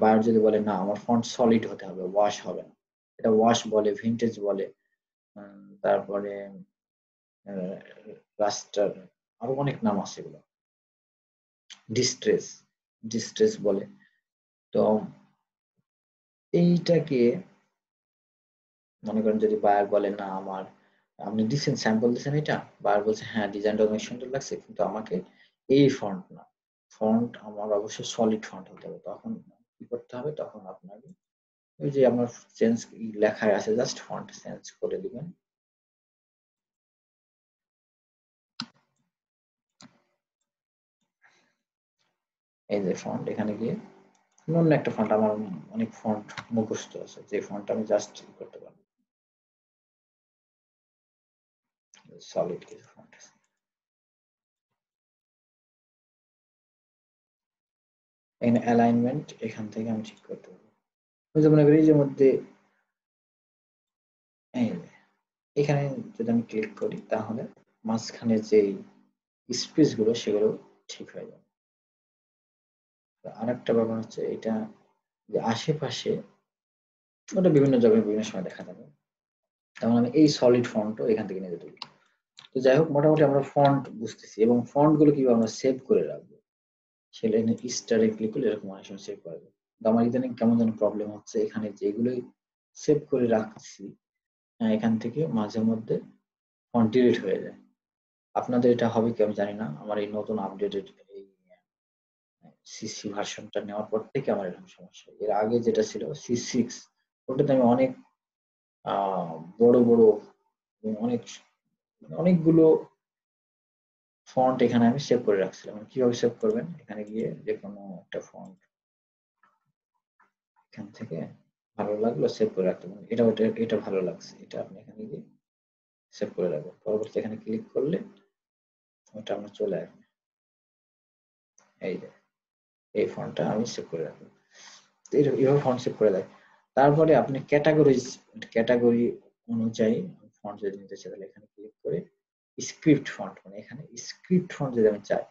বায়ার যদি বলে, না, আমার ফন্ট সলিড হতে হবে ওয়াশ হবে না। এটা ওয়াশ বলে ভিন্টেজ বলে তারপরে রাস্টার আরও অনেক নাম আছে এগুলো। ডিস্ট্রেস ডিস্ট্রেস বলে। তো এইটাকে মনে করেন যদি বায়ার বলে, না, আমার, আপনি দিচ্ছেন স্যাম্পল দিচ্ছেন এটা? বায়ার বলছে হ্যাঁ ডিজাইনটা অনেক সুন্দর লাগছে, কিন্তু আমাকে এই ফন্ট না। ফন্ট আমার অবশ্যই সলিড ফন্ট হতে হবে। তখন কি করতে হবে? তখন আপনাকে ওই যে আপনার চেঞ্জ লেখায় আছে জাস্ট ফন্ট চেঞ্জ করে দিবেন। এই যে ফন্ট এখানে গিয়ে অন্য একটা ফন্ট আমার অনেক ফন্ট মুখস্থ আছে। যে ফন্ট আমি জাস্ট করতে পারব। সলিড কিছু ফন্ট আছে। এখানে অ্যালাইনমেন্ট এখান থেকে আমি ঠিক করতে পারব। যেমন এই যে মধ্যে এখানে যদি আমি ক্লিক করি, তাহলে মাঝখানে যে স্পেসগুলো, সেগুলো ঠিক হয়ে যাবে। আরেকটা ব্যাপার হচ্ছে এটা যে আশেপাশে ওটা বিভিন্ন জায়গায় বিভিন্ন সময় দেখা যাবে। তেমন আমি এই সলিড ফন্টও এখান থেকে নিয়ে যেতে তো যাই হোক, মোটামুটি আমরা ফন্ট বুঝতেছি এবং ফন্টগুলো কীভাবে আমরা সেভ করে রাখব সেটা স্টারে ক্লিক করলে এরকম অনেক সময় সেভ করা যায়। আমার ইদানিং কেমন যেন প্রবলেম হচ্ছে, এখানে যেগুলোই সেভ করে রাখছি এখান থেকে মাঝে মধ্যে ফন্ট হয়ে যায়। আপনাদের এটা হবে কি আমি জানি না, আমার এই নতুন আপডেটেড এই সিসি ভার্সনটা নেওয়ার পর থেকে আমার এরকম সমস্যা। এর আগে যেটা ছিল সি সিক্স ওটাতে আমি অনেক বড় বড় অনেক অনেকগুলো ফন্ট এখানে আমি সেভ করে রাখছিলাম। কীভাবে সেভ করবেন? এখানে গিয়ে যে কোনো একটা ফন্ট এখান থেকে ভালো লাগল সেভ করে রাখতে পারেন। এটা ওটা এটা ভালো লাগছে। এটা আপনি এখানে গিয়ে সেভ করে রাখবেন। পরবর্তী এখানে ক্লিক করলে ওটা আপনার চলে আসবে। এই যে, এই ফন্টটা আমি সেভ করে রাখব এইভাবে ফন্ট সেভ করে দেয়। তারপরে আপনি ক্যাটাগরি ক্যাটাগরি অনুযায়ী ফন্ট যদি নিতে চাই তাহলে এখানে ক্লিক করে স্ক্রিপ্ট ফন্ট মানে এখানে স্ক্রিপ্ট ফন্ট যদি আমি চাই,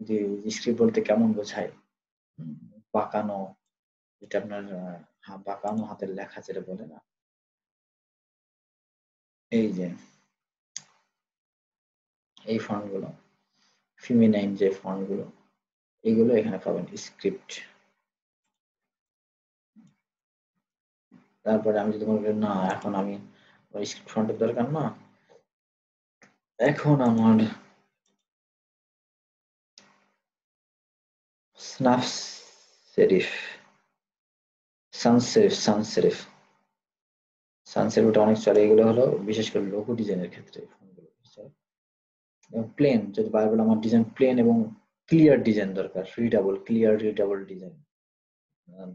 যে স্ক্রিপ্ট বলতে কেমন বোঝায়? বাঁকানো, যেটা আপনার বাঁকানো হাতের লেখা যেটা বলে না? এই যে, এই ফন্টগুলো ফিমিনাইন যে ফন্টগুলো, এগুলো এখানে পাবেন স্ক্রিপ্ট তারপরে আমি যদি মনে করি, না, এখন আমি স্ক্রিপ্ট ফন্টের দরকার না এখন আমার স্নাফ সেরিফ সানসেরিফ সানসেরিফ সানসেরিফটা অনেক চলে, এগুলো হলো বিশেষ করে লোগো ডিজাইনের ক্ষেত্রে ফোনগুলো প্লেন যদি বাইবেল আমার ডিজাইন প্লেন এবং ক্লিয়ার ডিজাইন দরকার রিডাবল ক্লিয়ার রিডাবল ডিজাইন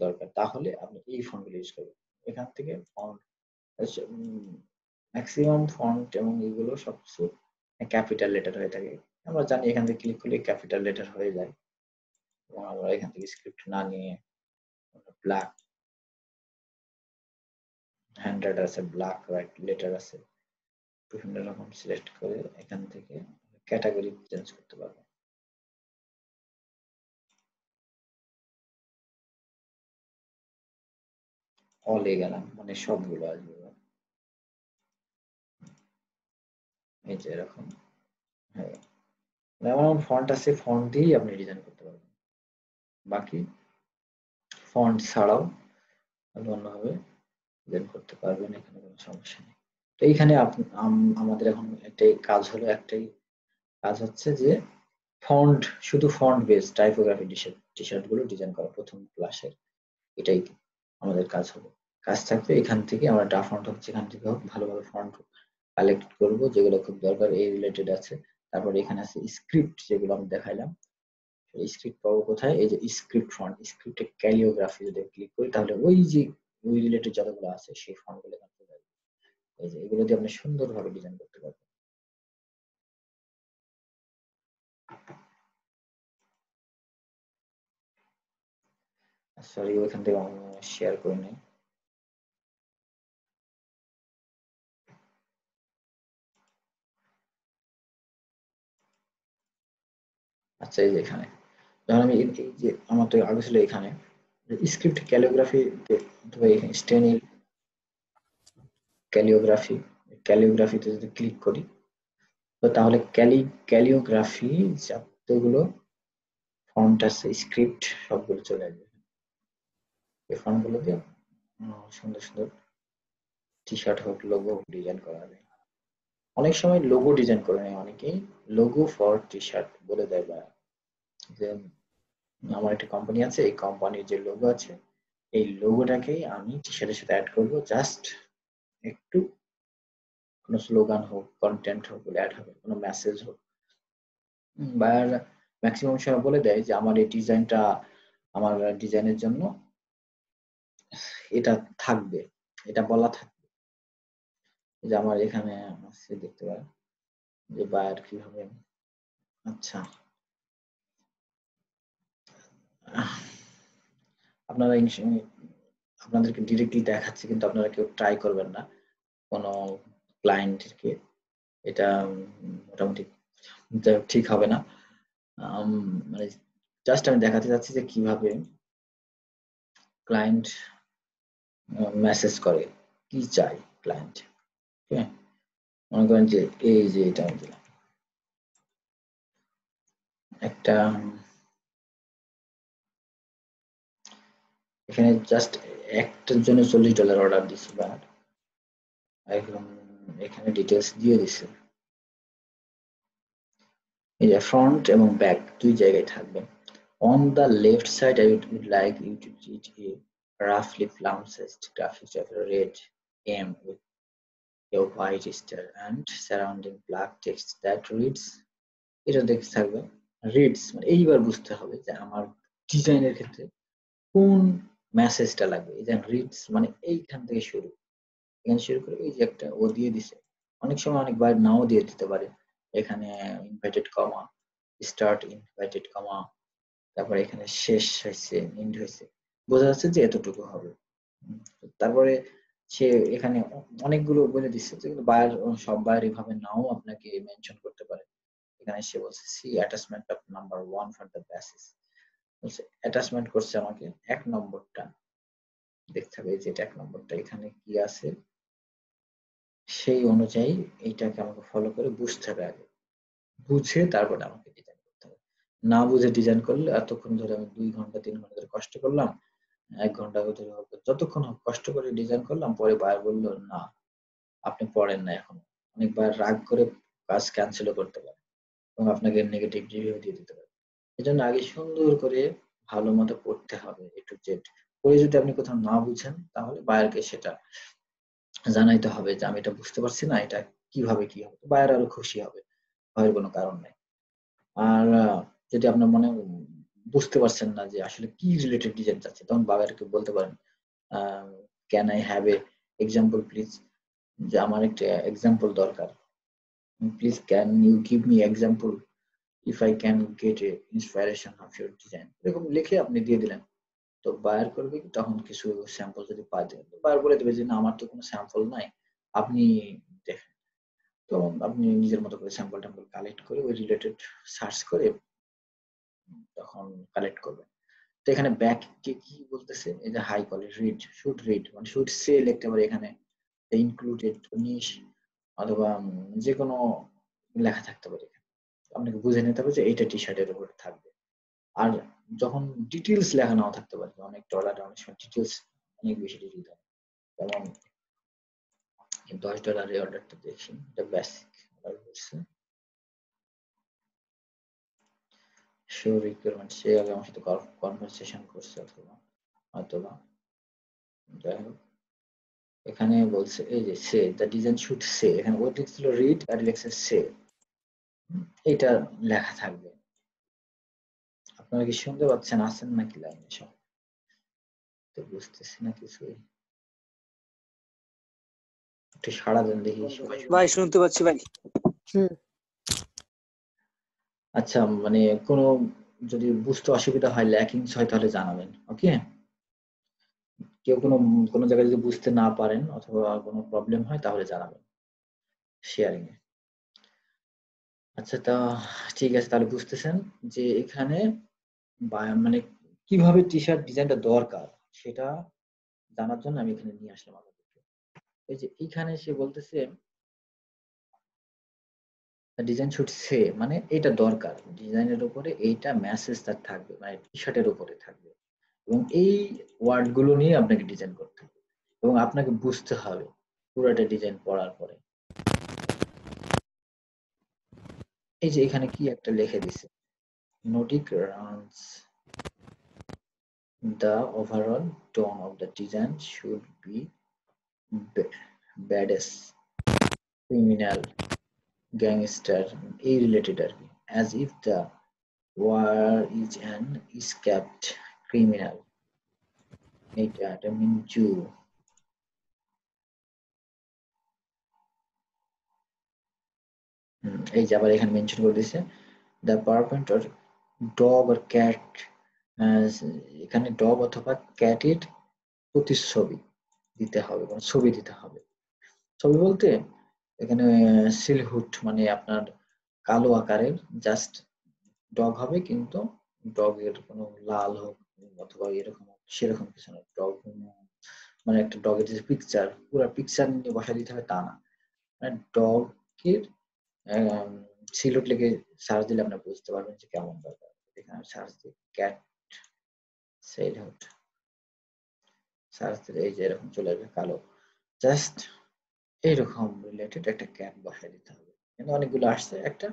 দরকার, তাহলে আপনি এই ফন্টগুলো ইউজ করবেন। এখান থেকে ফন্ট ম্যাক্সিমাম ফন্ট এবং এগুলো সবকিছু ক্যাপিটাল লেটার হয়ে থাকে। আমরা জানি এখান থেকে ক্লিক করলে ক্যাপিটাল লেটার হয়ে যায়। এবং আমরা এখান থেকে স্ক্রিপ্ট না নিয়ে ব্ল্যাক হ্যান্ড্রেড আছে ব্ল্যাক হোয়াইট লেটার আছে, বিভিন্ন রকম সিলেক্ট করে এখান থেকে ক্যাটাগরি চেঞ্জ করতে পারব। অলে গেলাম মানে সবগুলো আসবে। এই যে এরকম। হ্যাঁ। এমন ফন্ট আছে ফন্ট দিয়েই আপনি ডিজাইন করতে পারবেন। বাকি ফন্ট ছাড়াও আপনি অন্যভাবে ডিজাইন করতে পারবেন, এখানে কোনো সমস্যা নেই। তো এইখানে আমাদের এখন একটাই কাজ হলো, একটাই কাজ হচ্ছে যে ফন্ট, শুধু ফন্ট বেস টাইপোগ্রাফি টি শার্টগুলো ডিজাইন করা, প্রথম ক্লাসের এটাই আমাদের কাজ হলো। কাজ থাকবে এখান থেকে, আমরা ডা ফন্ট হচ্ছে এখান থেকে হোক ভালো ভালো ফন্ট কালেক্ট করব, যেগুলো খুব দরকার, এই রিলেটেড আছে। তারপর এখানে আছে স্ক্রিপ্ট যেগুলো আমি দেখাইলাম। স্ক্রিপ্ট পাবো কোথায়? এই যে স্ক্রিপ্ট ফন্ট স্ক্রিপ্টে ক্যালিওগ্রাফি যদি ক্লিক করি, তাহলে ওই যে ওই রিলেটেড যতগুলো আছে, সেই ফন্টগুলো এখানে চলে আসবে। এই যে এগুলো দিয়ে আপনি সুন্দরভাবে ডিজাইন করতে পারবেন। সরি ওইখান থেকে শেয়ার করে নেই। আচ্ছা এই যে এখানে। যখন আমি যে আমার তো আগে ছিল এখানে। স্ক্রিপ্ট ক্যালিওগ্রাফি অথবা এখানে স্টেনিল ক্যালিওগ্রাফি ক্যালিওগ্রাফিতে যদি ক্লিক করি, তো তাহলে ক্যালি ক্যালিওগ্রাফি যতগুলো ফন্ট আছে স্ক্রিপ্ট সবগুলো চলে আসবে। এই ফন্টগুলো দিয়ে সুন্দর সুন্দর টি শার্ট হোক লোগো হোক ডিজাইন করা যায় অনেক সময় লোগো ডিজাইন করে নেয় অনেকেই লোগো ফর টি শার্ট বলে দেয় বা যে আমার একটা কোম্পানি আছে, এই কোম্পানির যে লোগো আছে, এই লোগোটাকেই আমি টি শার্টের সাথে অ্যাড করব জাস্ট একটু কোনো স্লোগান হোক কন্টেন্ট হোক বলে অ্যাড হবে কোনো মেসেজ হোক। বা ম্যাক্সিমাম সময় বলে দেয় যে আমার এই ডিজাইনটা আমার ডিজাইনের জন্য এটা থাকবে, এটা বলা যে আমার এখানে আছে দেখতে পারেন, যে বায়ার কি হবে আচ্ছা আপনারা আপনাদেরকে ডিরেক্টলি দেখাচ্ছে, কিন্তু আপনারা কেউ ট্রাই করবেন না। কোনো ক্লায়েন্টকে এটা মোটামুটি ঠিক হবে না। মানে জাস্ট আমি দেখাতে চাচ্ছি যে কীভাবে ক্লায়েন্ট মেসেজ করে, কি চাই ক্লায়েন্ট মনে করেন যে এই যে এটা আমি দিলাম। একটা, এখানে জাস্ট একটার জন্য চল্লিশ ডলার অর্ডার দিছি বা এখন এখানে ডিটেলস দিয়ে দিছে। এই যে ফ্রন্ট এবং ব্যাক দুই জায়গায় থাকবে। On the left side I would like you to it a graphics of a red M with a white star and surrounding black text that reads, এটা দেখতে থাকবে রিডস মানে এইবার বুঝতে হবে যে আমার ডিজাইনের ক্ষেত্রে কোন মেসেজটা লাগবে, এই যে রিডস মানে এইখান থেকে শুরু। এখানে শুরু করে এই যে একটা ও দিয়ে দিছে। অনেক সময় অনেকবার নাও দিয়ে দিতে পারে। এখানে invited comma start invited comma তারপরে এখানে শেষ হয়েছে এন্ড হয়েছে। বোঝা যাচ্ছে যে এতটুকু হবে। তারপরে সে এখানে অনেকগুলো বলে দিচ্ছে যেগুলো বায়ার, সব বায়ার এভাবে নাও আপনাকে মেনশন করতে পারে। এখানে সে বলছে, see attachment of number one for the basis বলছে অ্যাটাচমেন্ট করছে আমাকে এক নম্বরটা। দেখতে হবে যে, এটা এক নম্বরটা। এখানে কি আছে? সেই অনুযায়ী এইটাকে আমাকে ফলো করে বুঝতে হবে আগে। বুঝে তারপরে আমাকে ডিজাইন করতে হবে। না বুঝে ডিজাইন করলে এতক্ষণ ধরে আমি দুই ঘণ্টা, তিন ঘণ্টা ধরে কষ্ট করলাম এক ঘণ্টা ধরে হোক যতক্ষণ কষ্ট করে ডিজাইন করলাম, পরে বায়ার বলল, না, আপনি পড়েন না এখন। অনেকবার রাগ করে কাজ ক্যান্সেলও করতে পারে এবং আপনাকে নেগেটিভ রিভিউ দিয়ে দিতে পারে। এই জন্য আগে সুন্দর করে ভালো মতো পড়তে হবে একটু জেট পরে যদি আপনি কোথাও না বুঝেন, তাহলে বায়ারকে সেটা জানাইতে হবে যে, আমি এটা বুঝতে পারছি না, এটা কীভাবে কি হবে? বায়ার আরও খুশি হবে, ভয়ের কোনো কারণ নেই। আর যদি আপনার মনে বুঝতে পারছেন না যে আসলে কি রিলেটেড ডিজাইন চাচ্ছে। তখন বাবারকে বলতে পারেন can I have a example please যে আমার একটা এক্সাম্পল দরকার। Please can you give me example if I can get a inspiration of your design এরকম লিখে আপনি দিয়ে দিলেন। তো বায়ার করবে কি? তখন কিছু স্যাম্পল যদি পাই দেবেন বায়ার বলে দেবে যে, না, আমার তো কোনো স্যাম্পল নাই। আপনি দেখেন। তো আপনি নিজের মতো করে স্যাম্পল ট্যাম্পল কালেক্ট করে ওই রিলেটেড সার্চ করে তখন কালেক্ট করবেন তো এখানে ব্যাক কে কি বলতেছে? এই যে high quality read should read মানে শুড সে লিখতে পারে এখানে ইনক্লুডেড নিশ অথবা যে কোনো লেখা থাকতে পারে। আপনাকে বুঝে নিতে হবে যে এইটা টি শার্টের উপরে থাকবে। আর যখন ডিটেলস লেখা নাও থাকতে পারে, অনেক ডলার অনেক সময় ডিটেলস অনেক বেশি ডিটেল থাকে যেমন দশ ডলারের অর্ডারটা দেখি, এটা বেসিক অর্ডার করছে show requirement সে আগে আমার সাথে কনভারসেশন করছে অথবা অথবা যাই হোক। এখানে বলছে এই যে সে দ্য ডিজাইন শুড সে এখানে ওই লিখছিল রিড আর লিখছে সে। এটা লেখা থাকবে। আপনারা কি শুনতে পাচ্ছেন? আছেন নাকি লাইনে সব? তো বুঝতেছি না কিছুই। একটু সাড়া দেন দেখি। ভাই শুনতে পাচ্ছি ভাই। আচ্ছা মানে কোনো যদি বুঝতে অসুবিধা হয়, ল্যাকিংস হয়, তাহলে জানাবেন ওকে কেউ কোনো কোনো জায়গায় যদি বুঝতে না পারেন অথবা কোনো প্রবলেম হয়, তাহলে জানাবেন শেয়ারিং এ। আচ্ছা তা ঠিক আছে, তাহলে বুঝতেছেন যে এখানে মানে কীভাবে টি শার্ট ডিজাইনটা দরকার, সেটা জানার জন্য আমি এখানে নিয়ে আসলাম আপনাদেরকে। এই যে এখানে সে বলতেছে ডিজাইন শুড সে মানে এটা দরকার। ডিজাইনের উপরে এইটা মেসেজ তার থাকবে মানে টি শার্টের উপরে থাকবে। এবং এই ওয়ার্ডগুলো নিয়ে আপনাকে ডিজাইন করতে হবে। এবং আপনাকে বুঝতে হবে পুরোটা ডিজাইন পড়ার পরে। এই যে এখানে কি একটা লিখে দিছে? নোটিক রানস the overall tone of the design should be badass criminal. Gangster এই রিলেটেড আর কি। As if the wearer is an escaped criminal এইটা এটা মিনচু এই যে আবার এখানে মেনশন করে দিয়েছে। দ্য পারপেন্ট অর ডগ অর ক্যাট এখানে ডগ অথবা ক্যাটের প্রতিচ্ছবি দিতে হবে মানে ছবি দিতে হবে। ছবি বলতে এখানে সিলহুড মানে আপনার কালো আকারের জাস্ট ডগ হবে কিন্তু ডগের কোনো লাল হোক অথবা এরকম, সেরকম কিছু না। ডগ মানে একটা ডগের যে পিকচার পুরো পিকচার নিয়ে বসা দিতে হবে তা না। মানে ডগের সিলহুড লেগে সার্চ দিলে আপনার বুঝতে পারবেন যে কেমন দরকার এখানে সার্চ দিই ক্যাট সিলহুড সার্চ দিলে এই যে এরকম চলে আসবে কালো। জাস্ট এইরকম রিলেটেড একটা ক্যাপ বসাই দিতে হবে। কিন্তু অনেকগুলো আসছে, একটা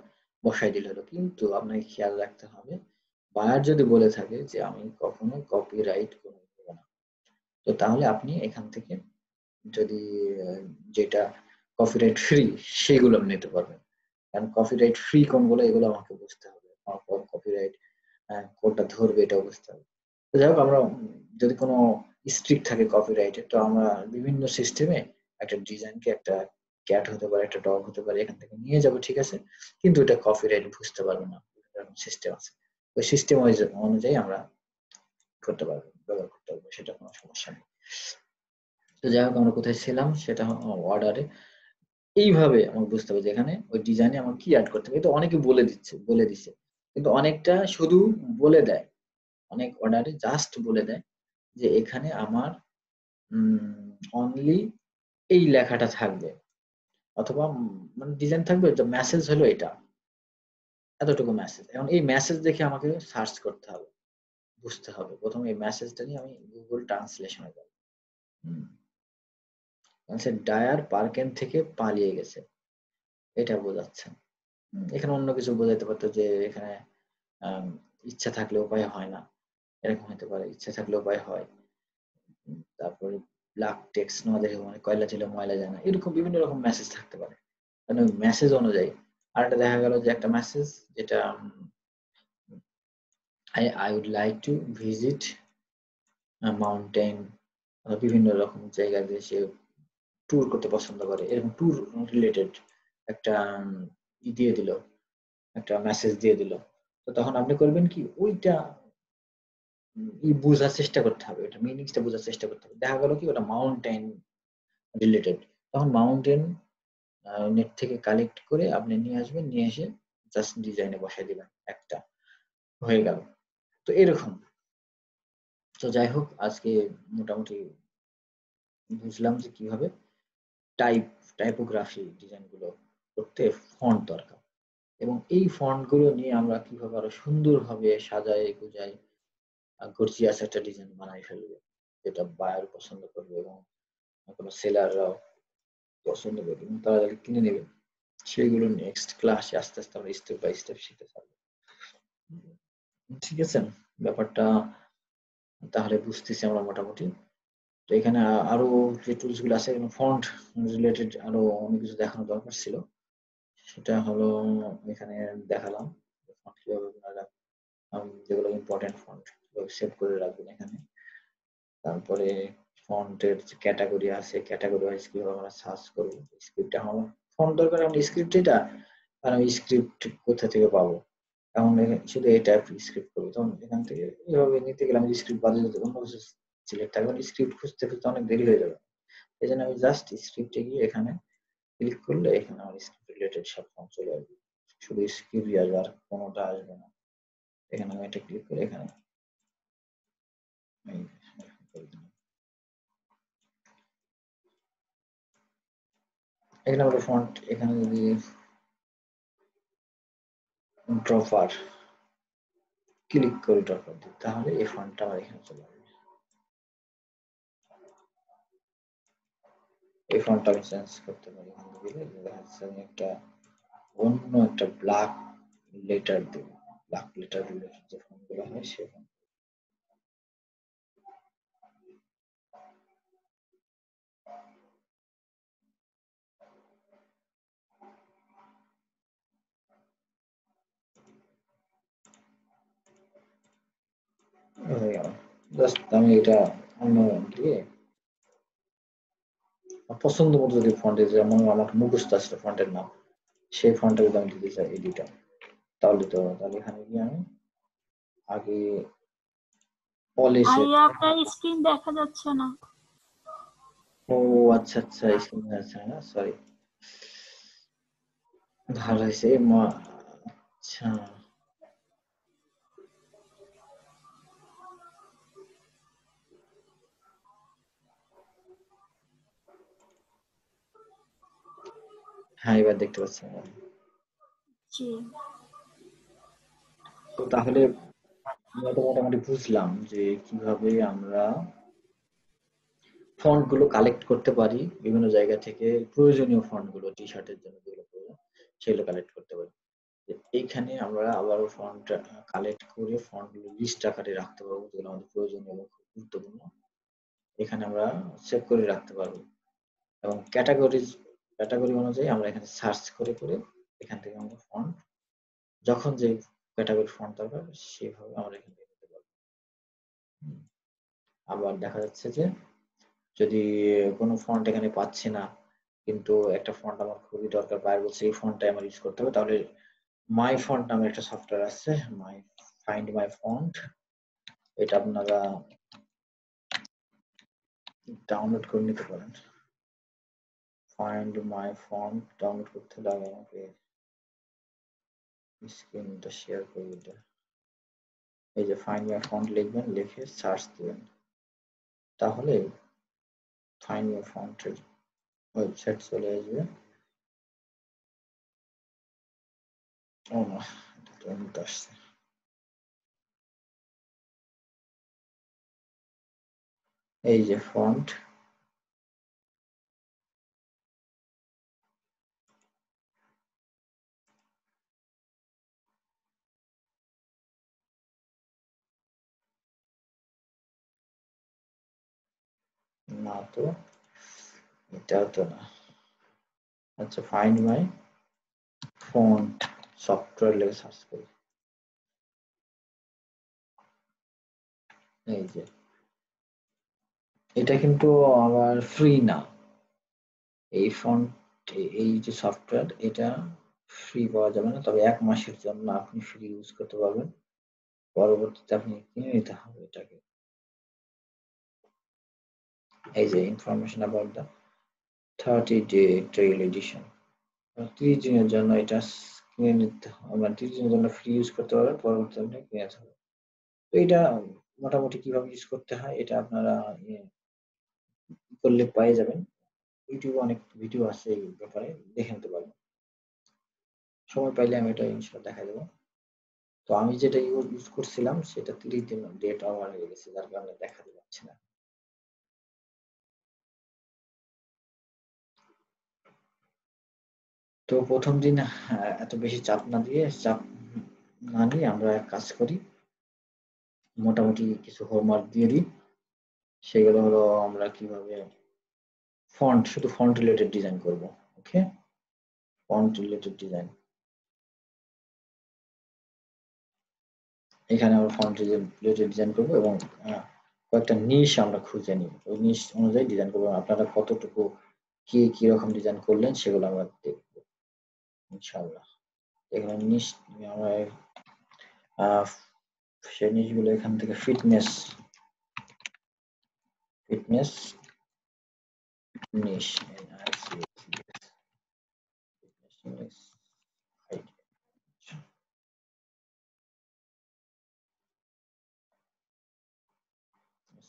বসাই দিলে হলো। কিন্তু আপনাকে খেয়াল রাখতে হবে বায়ার যদি বলে থাকে যে, আমি কখনো কপিরাইট কোনো দেবো না। তো তাহলে আপনি এখান থেকে যদি, যেটা কপিরাইট ফ্রি সেগুলো নিতে পারবেন। কারণ কপিরাইট ফ্রি কোনগুলো, এগুলো আমাকে বুঝতে হবে। আমার কপিরাইট কোনটা ধরবে, এটাও বুঝতে হবে। তো যাই হোক, আমরা, যদি কোনো স্ট্রিক্ট থাকে কপিরাইটের তো আমরা বিভিন্ন সিস্টেমে একটা ডিজাইনকে একটা ক্যাট হতে পারে, একটা ডগ হতে পারে, এখান থেকে নিয়ে যাব, ঠিক আছে? কিন্তু এটা কপি রাইট বুঝতে পারবে না সিস্টেম আছে। ওই সিস্টেম অনুযায়ী আমরা করতে পারব, ব্যবহার করতে পারব, সেটা কোনো সমস্যা নেই। তো যাই হোক, আমরা কোথায় ছিলাম, সেটা অর্ডারে এইভাবে আমাকে বুঝতে হবে যে এখানে ওই ডিজাইনে আমার কি অ্যাড করতে হবে। তো অনেকে বলে দিচ্ছে বলে দিচ্ছে কিন্তু অনেকটা শুধু বলে দেয়। অনেক অর্ডারে জাস্ট বলে দেয় যে এখানে আমার অনলি এই লেখাটা থাকবে। অথবা মানে ডিজাইন থাকবে যে মেসেজ হলো এটা। এতটুকু মেসেজ এখন এই মেসেজ দেখে আমাকে সার্চ করতে হবে। বুঝতে হবে। প্রথমে এই মেসেজটা নিয়ে আমি গুগল ট্রান্সলেশনে যাব। সে ডায়ার পার্কেন থেকে পালিয়ে গেছে। এটা বোঝাচ্ছে। এখানে অন্য কিছু বোঝাইতে পারতো যে এখানে ইচ্ছা থাকলে উপায় হয় না। এরকম হতে পারে। ইচ্ছা থাকলে উপায় হয়। তারপরে ব্ল্যাক টেক্স না দেখে মানে কয়লা ছিল ময়লা যায় না এরকম বিভিন্ন রকম মেসেজ থাকতে পারে। মানে মেসেজ অনুযায়ী। আর একটা দেখা গেল যে একটা মেসেজ যেটা I I would like to visit mountain বিভিন্ন রকম জায়গা দিয়ে সে ট্যুর করতে পছন্দ করে। এরকম ট্যুর রিলেটেড একটা ই দিয়ে দিল, একটা মেসেজ দিয়ে দিল। তো তখন আপনি করবেন কি? ওইটা বোঝার চেষ্টা করতে হবে। ওটা মিনিংসটা বোঝার চেষ্টা করতে হবে। দেখা গেল কি, ওটা মাউন্টেন রিলেটেড তখন মাউন্টেন নেট থেকে কালেক্ট করে আপনি নিয়ে আসবেন, নিয়ে এসে জাস্ট ডিজাইনে বসাই দিবেন, একটা। হয়ে গেল। তো এরকম। তো যাই হোক, আজকে মোটামুটি বুঝলাম যে কীভাবে টাইপ টাইপোগ্রাফি ডিজাইনগুলো করতে ফন্ট দরকার। এবং এই ফন্টগুলো নিয়ে আমরা কীভাবে আরও সুন্দরভাবে সাজাই গুজাই গর্জিয়াস একটা ডিজাইন বানাই ফেলবে, যেটা বায়ার পছন্দ করবে এবং কোনো সেলাররাও পছন্দ করবে এবং তারা কিনে নেবে। সেগুলো নেক্সট ক্লাসে আস্তে আস্তে আমরা স্টেপ বাই স্টেপ শিখতে থাকব ঠিক আছে, ব্যাপারটা তাহলে বুঝতেছি আমরা মোটামুটি। তো এখানে আরও যে টুলসগুলো আছে ফন্ট রিলেটেড আরও অনেক কিছু দেখানো দরকার ছিল। সেটা হলো এখানে দেখালাম ফন্ট কীভাবে যেগুলো ইম্পর্টেন্ট ফন্ট সেভ করে রাখবেন এখানে। তারপরে ফন্টের যে ক্যাটাগরি আছে ক্যাটাগরি ওয়াইজ কীভাবে আমরা সার্চ করব স্ক্রিপ্ট আমার ফন্ট দরকার এখন স্ক্রিপ্ট এটা, আর আমি স্ক্রিপ্ট কোথা থেকে পাবো? এখন শুধু এই টাইপ স্ক্রিপ্ট করব। তখন এখান থেকে এভাবে নিতে গেলে আমি স্ক্রিপ্ট বাদে যেতে অন্য কিছু সিলেক্ট থাকবে স্ক্রিপ্ট খুঁজতে খুঁজতে অনেক দেরি হয়ে যাবে। এই জন্য আমি জাস্ট স্ক্রিপ্টে গিয়ে এখানে ক্লিক করলে এখানে আমার স্ক্রিপ্ট রিলেটেড সব ফর্ম চলে আসবে। শুধু স্ক্রিপ্ট আসবে, আর কোনোটা আসবে না। এখানে আমি এটা ক্লিক করে এখানে এখানে আমরা ফন্ট এখানে যদি ড্রপার ক্লিক করে ড্রপার দিই তাহলে এই ফন্টটা আমার এখানে চলে আসবে। এই ফন্টটা আমি চেঞ্জ করতে পারি। এখানে দিলে দেখা যাচ্ছে আমি একটা অন্য একটা ব্ল্যাক লেটার দেব। ব্ল্যাক লেটার রিলেটেড যে ফন্টগুলো হয় সে জাস্ট আমি এটা অন্য দিয়ে পছন্দ মতো যদি ফন্ট যেমন আমার মুখস্থ আছে ফন্টের নাম, সেই ফন্টে যদি আমি দিতে চাই এডিটর তাহলে তো তাহলে এখানে গিয়ে আমি আগে পলিসি আপনার স্ক্রিন দেখা যাচ্ছে না। ও আচ্ছা আচ্ছা স্ক্রিন যাচ্ছে না সরি ভালো হয়েছে আচ্ছা। হ্যাঁ এবার দেখতে পাচ্ছি তো তাহলে আমরা তো মোটামুটি বুঝলাম যে কীভাবে আমরা ফন্টগুলো কালেক্ট করতে পারি, বিভিন্ন জায়গা থেকে প্রয়োজনীয় ফন্টগুলো টি শার্টের জন্য যেগুলো প্রয়োজন, সেগুলো কালেক্ট করতে পারি। এইখানে আমরা আবারও ফন্ট কালেক্ট করে ফন্টগুলো লিস্ট আকারে রাখতে পারব, যেগুলো আমাদের প্রয়োজনীয় এবং খুব গুরুত্বপূর্ণ। এখানে আমরা সেভ করে রাখতে পারব। এবং ক্যাটাগরিজ ক্যাটাগরি অনুযায়ী আমরা এখানে সার্চ করে করে এখান থেকে আমরা ফন্ট যখন যে ক্যাটাগরি ফন্ট দরকার, সেভাবে আমরা এখান নিতে পারব। আবার দেখা যাচ্ছে যে, যদি কোনো ফন্ট এখানে পাচ্ছি না, কিন্তু একটা ফন্ট আমার খুবই দরকার বাইরে বলছে এই ফন্টটাই আমার ইউজ করতে হবে, তাহলে মাই ফন্ট নামে একটা সফটওয়্যার আছে মাই ফাইন্ড মাই ফন্ট এটা আপনারা ডাউনলোড করে নিতে পারেন। ফাইন্ড মাই ফন্ট ডাউনলোড করতে হলে আগে আমাকে স্ক্রিনটা শেয়ার করে দিতে এই যে ফাইন্ড মাই ফন্ট লিখবেন, লিখে সার্চ দিবেন। তাহলে ফাইন্ড মাই ফন্টের ওয়েবসাইট চলে আসবে। ও না আসছে। এই যে ফন্ট না তো? এটাও তো না। আচ্ছা ফাইন্ড মাই ফন্ট সফটওয়্যার লেগে সার্চ করি। এই যে। এটা কিন্তু আবার ফ্রি না। এই ফন্ট এই যে সফটওয়্যার এটা ফ্রি পাওয়া যাবে না। তবে এক মাসের জন্য আপনি ফ্রি ইউজ করতে পারবেন। পরবর্তীতে আপনি কিনে নিতে হবে এটাকে। এই যে information about the thirty day trial edition ত্রিশ দিনের জন্য এটা কিনে নিতে মানে ত্রিশ দিনের জন্য ফ্রি ইউজ করতে পারবেন পরবর্তীতে আপনি কিনে হবে। তো এটা মোটামুটি কীভাবে ইউজ করতে হয় এটা আপনারা করলে পেয়ে যাবেন। ইউটিউবে অনেক ভিডিও আছে এই ব্যাপারে, দেখে নিতে পারবেন। সময় পাইলে আমি এটা ইনশাল্লাহ দেখা দেবো। তো আমি যেটা ইউজ করছিলাম সেটা তিরিশ দিন ডেট আমার হয়ে গেছে, যার কারণে দেখাতে পারছি না। তো প্রথম দিন এত বেশি চাপ না দিয়ে, চাপ না নিয়ে আমরা এক কাজ করি। মোটামুটি কিছু হোমওয়ার্ক দিয়ে দিই। সেগুলো হলো আমরা কীভাবে ফন্ট শুধু ফন্ট রিলেটেড ডিজাইন করব ওকে ফন্ট রিলেটেড ডিজাইন এখানে আমরা ফন্ট রিলেটেড ডিজাইন করব এবং কয়েকটা নিশ আমরা খুঁজে নিই ওই নিশ অনুযায়ী ডিজাইন করব। আপনারা কতটুকু, কি কি রকম ডিজাইন করলেন সেগুলো আমরা দেখব। ইনশাআল্লাহ। এখানে নিশ আমরা সেই নিশগুলো এখান থেকে fitness fitness niche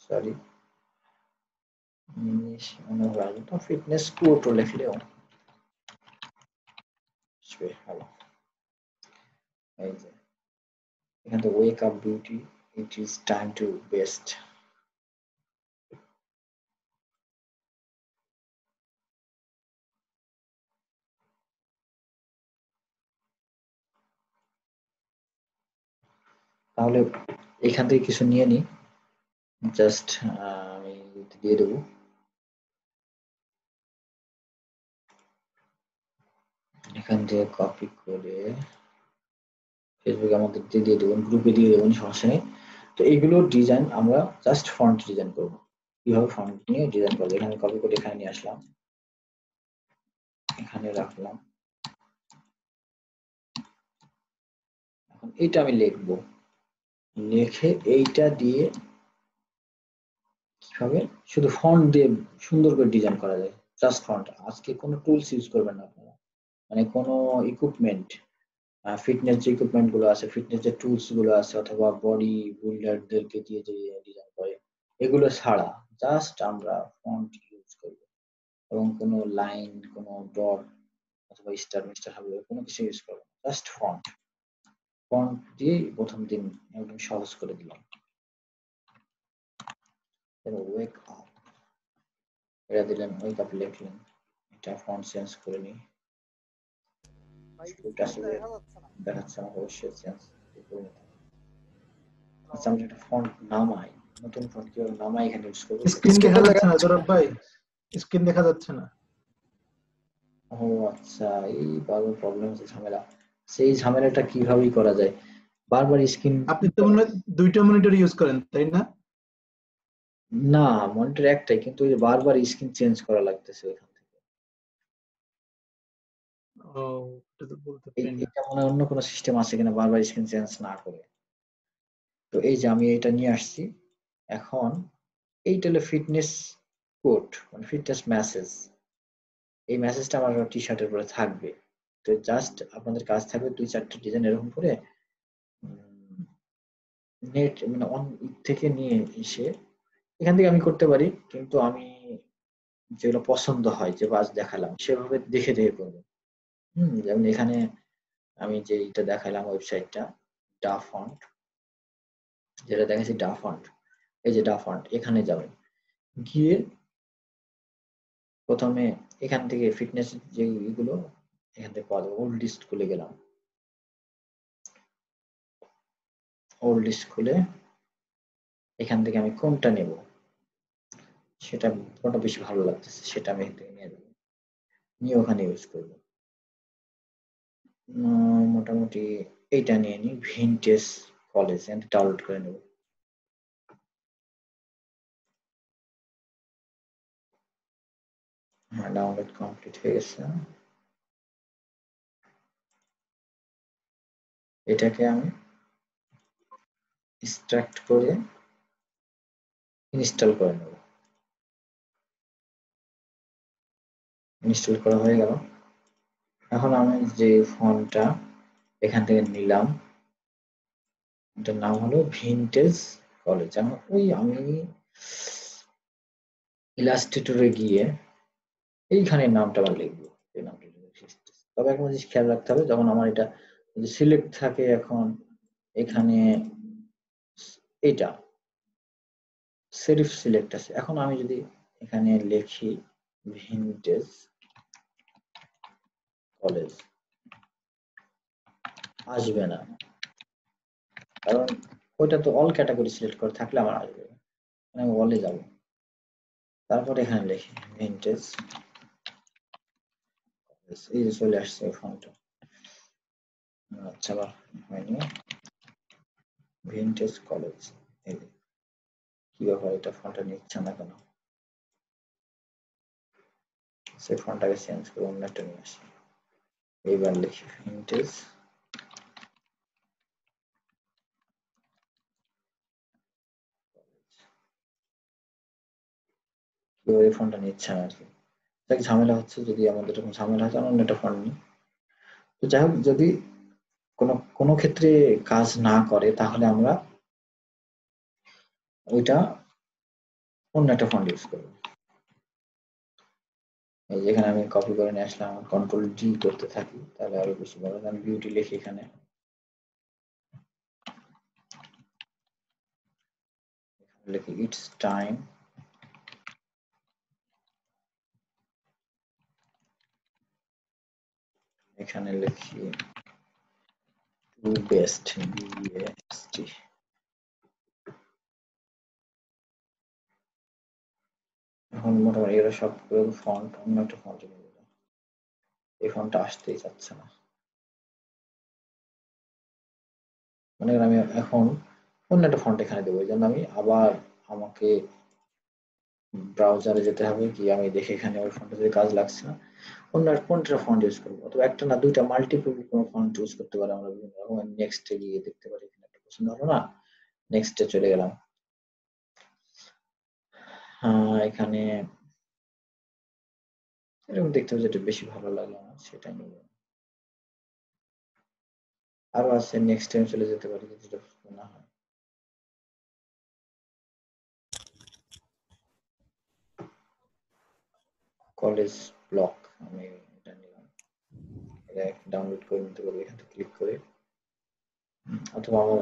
sorry niche Anurag তো ফিটনেস কোটো লিখলেও আসবে, ভালো। এই যে, এখানে তো wake up beauty it is time to best তাহলে এখান থেকে কিছু নিয়ে নিই জাস্ট আমি দিয়ে দেবো। এখান থেকে কপি করে ফেসবুকে আমাদের দিয়ে দেবেন গ্রুপে দিয়ে দেবেন, সমস্যা নেই। তো এইগুলোর ডিজাইন আমরা জাস্ট ফন্ট ডিজাইন করব। কীভাবে ফন্ট নিয়ে ডিজাইন করব? এখানে কপি করে এখানে নিয়ে আসলাম। এখানে রাখলাম। এখন এইটা আমি লিখব। লিখে এইটা দিয়ে কীভাবে? শুধু ফন্ট দিয়ে সুন্দর করে ডিজাইন করা যায়। জাস্ট ফন্ট আজকে কোনো টুলস ইউজ করবেন না আপনারা। মানে কোনো ইকুইপমেন্ট ফিটনেস যে ইকুইপমেন্টগুলো আছে ফিটনেস যে টুলসগুলো আছে, অথবা বডি বিল্ডারদেরকে দিয়ে যে ডিজাইন করে, এগুলো ছাড়া জাস্ট আমরা ফন্ট ইউজ করব। এবং কোনো লাইন কোনো ডট অথবা স্টার মিস্টার হবে কোনো কিছু ইউজ করব জাস্ট ফন্ট ফন্ট দিয়ে প্রথম দিন একদম সহজ করে দিলাম। ওয়েক আপ এটা দিলেন ওয়েক আপ লিখলেন। এটা ফন্ট চেঞ্জ করে নিই। দেখাচ্ছে আমাকে অবশ্যই চেঞ্জ আচ্ছা আমরা একটা ফন্ট নামাই নতুন ফন্ট কীভাবে নামাই এখানে ইউজ করব? স্ক্রিন দেখা যাচ্ছে না জরব ভাই। স্ক্রিন দেখা যাচ্ছে না। ও আচ্ছা এই প্রবলেম হচ্ছে ঝামেলা। সেই ঝামেলাটা কিভাবেই করা যায়? বারবার স্ক্রিন আপনি তো মনে হয় দুইটা মনিটর ইউজ করেন তাই না? না মনিটর একটাই কিন্তু বারবার স্ক্রিন চেঞ্জ করা লাগতেছে ওইখান ও এটা তো বলতে পারি না। এটা মনে অন্য কোনো সিস্টেম আছে কিনা বারবার স্ক্রিন চেঞ্জ না করে। তো এই যে আমি এটা নিয়ে আসছি এখন এইটা হলো ফিটনেস কোড মানে ফিটনেস মেসেজ এই মেসেজটা আমার টি শার্টের উপরে থাকবে। তো জাস্ট আপনাদের কাজ থাকবে দুই চারটে ডিজাইন এরকম করে নেট মানে অন থেকে নিয়ে এসে এখান থেকে আমি করতে পারি কিন্তু আমি যেগুলো পছন্দ হয় যে বাস দেখালাম সেভাবে দেখে দেখে করব। যেমন এখানে আমি যে এটা দেখালাম ওয়েবসাইটটা, ডা ফন্ট, যেটা দেখাচ্ছি ডা ফন্ট, এই যে ডা ফন্ট, এখানে যাবেন। গিয়ে প্রথমে এখান থেকে ফিটনেস যে এগুলো এখান থেকে পাওয়া যাবে। ওল্ড লিস্ট খুলে গেলাম। ওল্ড লিস্ট খুলে এখান থেকে আমি কোনটা নেব? সেটা কোনটা বেশি ভালো লাগতেছে, সেটা আমি এখান থেকে নিয়ে যাব। নিয়ে ওখানে ইউজ করব। মোটামুটি এইটা নিয়ে নিই ভিনটেজ কলেজ ডাউনলোড করে নেব। ডাউনলোড কমপ্লিট হয়ে গেছে। এটাকে আমি এক্সট্রাক্ট করে ইনস্টল করে নেব। ইনস্টল করা হয়ে গেল। এখন আমি যে ফোনটা এখান থেকে নিলাম, এটার নাম হলো ভিনটেজ কলেজ এখন ওই, আমি ইলাস্ট্রেটরে গিয়ে এইখানে নামটা আবার লিখব। এই নামটা তবে একটা জিনিস খেয়াল রাখতে হবে, যখন আমার এটা সিলেক্ট থাকে এখন, এখানে এটা সেরিফ সিলেক্ট আছে। এখন আমি যদি এখানে লিখি ভিনটেজ কলেজ। আসবে না। কারণ ওইটা তো অল ক্যাটাগরি সিলেক্ট করে থাকলে আমার আসবে। আমি অলে যাব। তারপরে এখানে লিখি ভিনটেজ এই যে চলে আসছে ফোনটা আচ্ছা বা, হয়নি। ভিনটেজ কলেজ কি ব্যাপার এটা ফোনটা নিচ্ছে না কেন? সেই ফোনটাকে চেঞ্জ করে অন্য একটা নিয়ে আসি। এইবার লিখি ভিনটেজ এই ফোনটা নিচ্ছে আর কি? দেখ ঝামেলা হচ্ছে, যদি আমাদের এরকম ঝামেলা হয় অন্য একটা ফোন নিই। তো যাই হোক, যদি কোনো কোনো ক্ষেত্রে কাজ না করে, তাহলে আমরা ওইটা অন্য একটা ফন্ট ইউজ করব। এই যেখানে আমি কপি করে নিয়ে আসলাম কন্ট্রোল ডি করতে থাকি, তাহলে আরও বেশি ভালো। আমি বিউটি লিখি এখানে। লিখি ইটস টাইম এখানে লিখি টু বেস্ট বিএসটি এখন মোটামুটি এরা সব ফন্ট অন্য একটা ফন্টে নিয়ে দিলাম এই ফন্টটা আসতেই চাচ্ছে না। মনে আমি এখন অন্য একটা ফন্ট এখানে দেবো এই জন্য আমি আবার আমাকে ব্রাউজারে যেতে হবে কি আমি দেখে এখানে ওই ফন্টে যদি কাজ লাগছে না, অন্য কোনটা ফন্ট ইউজ করব? অথবা একটা না, দুইটা মাল্টিপল কোনো ফন্ট ইউজ করতে পারে আমরা বিভিন্ন রকম নেক্সটে গিয়ে দেখতে পারি, এখানে একটা পছন্দ হলো না নেক্সটে চলে গেলাম। এখানে এরকম দেখতে হবে যেটা বেশি ভালো লাগে আমার সেটা নিব আরও আছে নেক্সট টাইম চলে যেতে পারি যেটা না হয়। কলেজ ব্লক, আমি এটা নিলাম। এটা ডাউনলোড করে নিতে পারব, এখান থেকে ক্লিক করে। অথবা আমার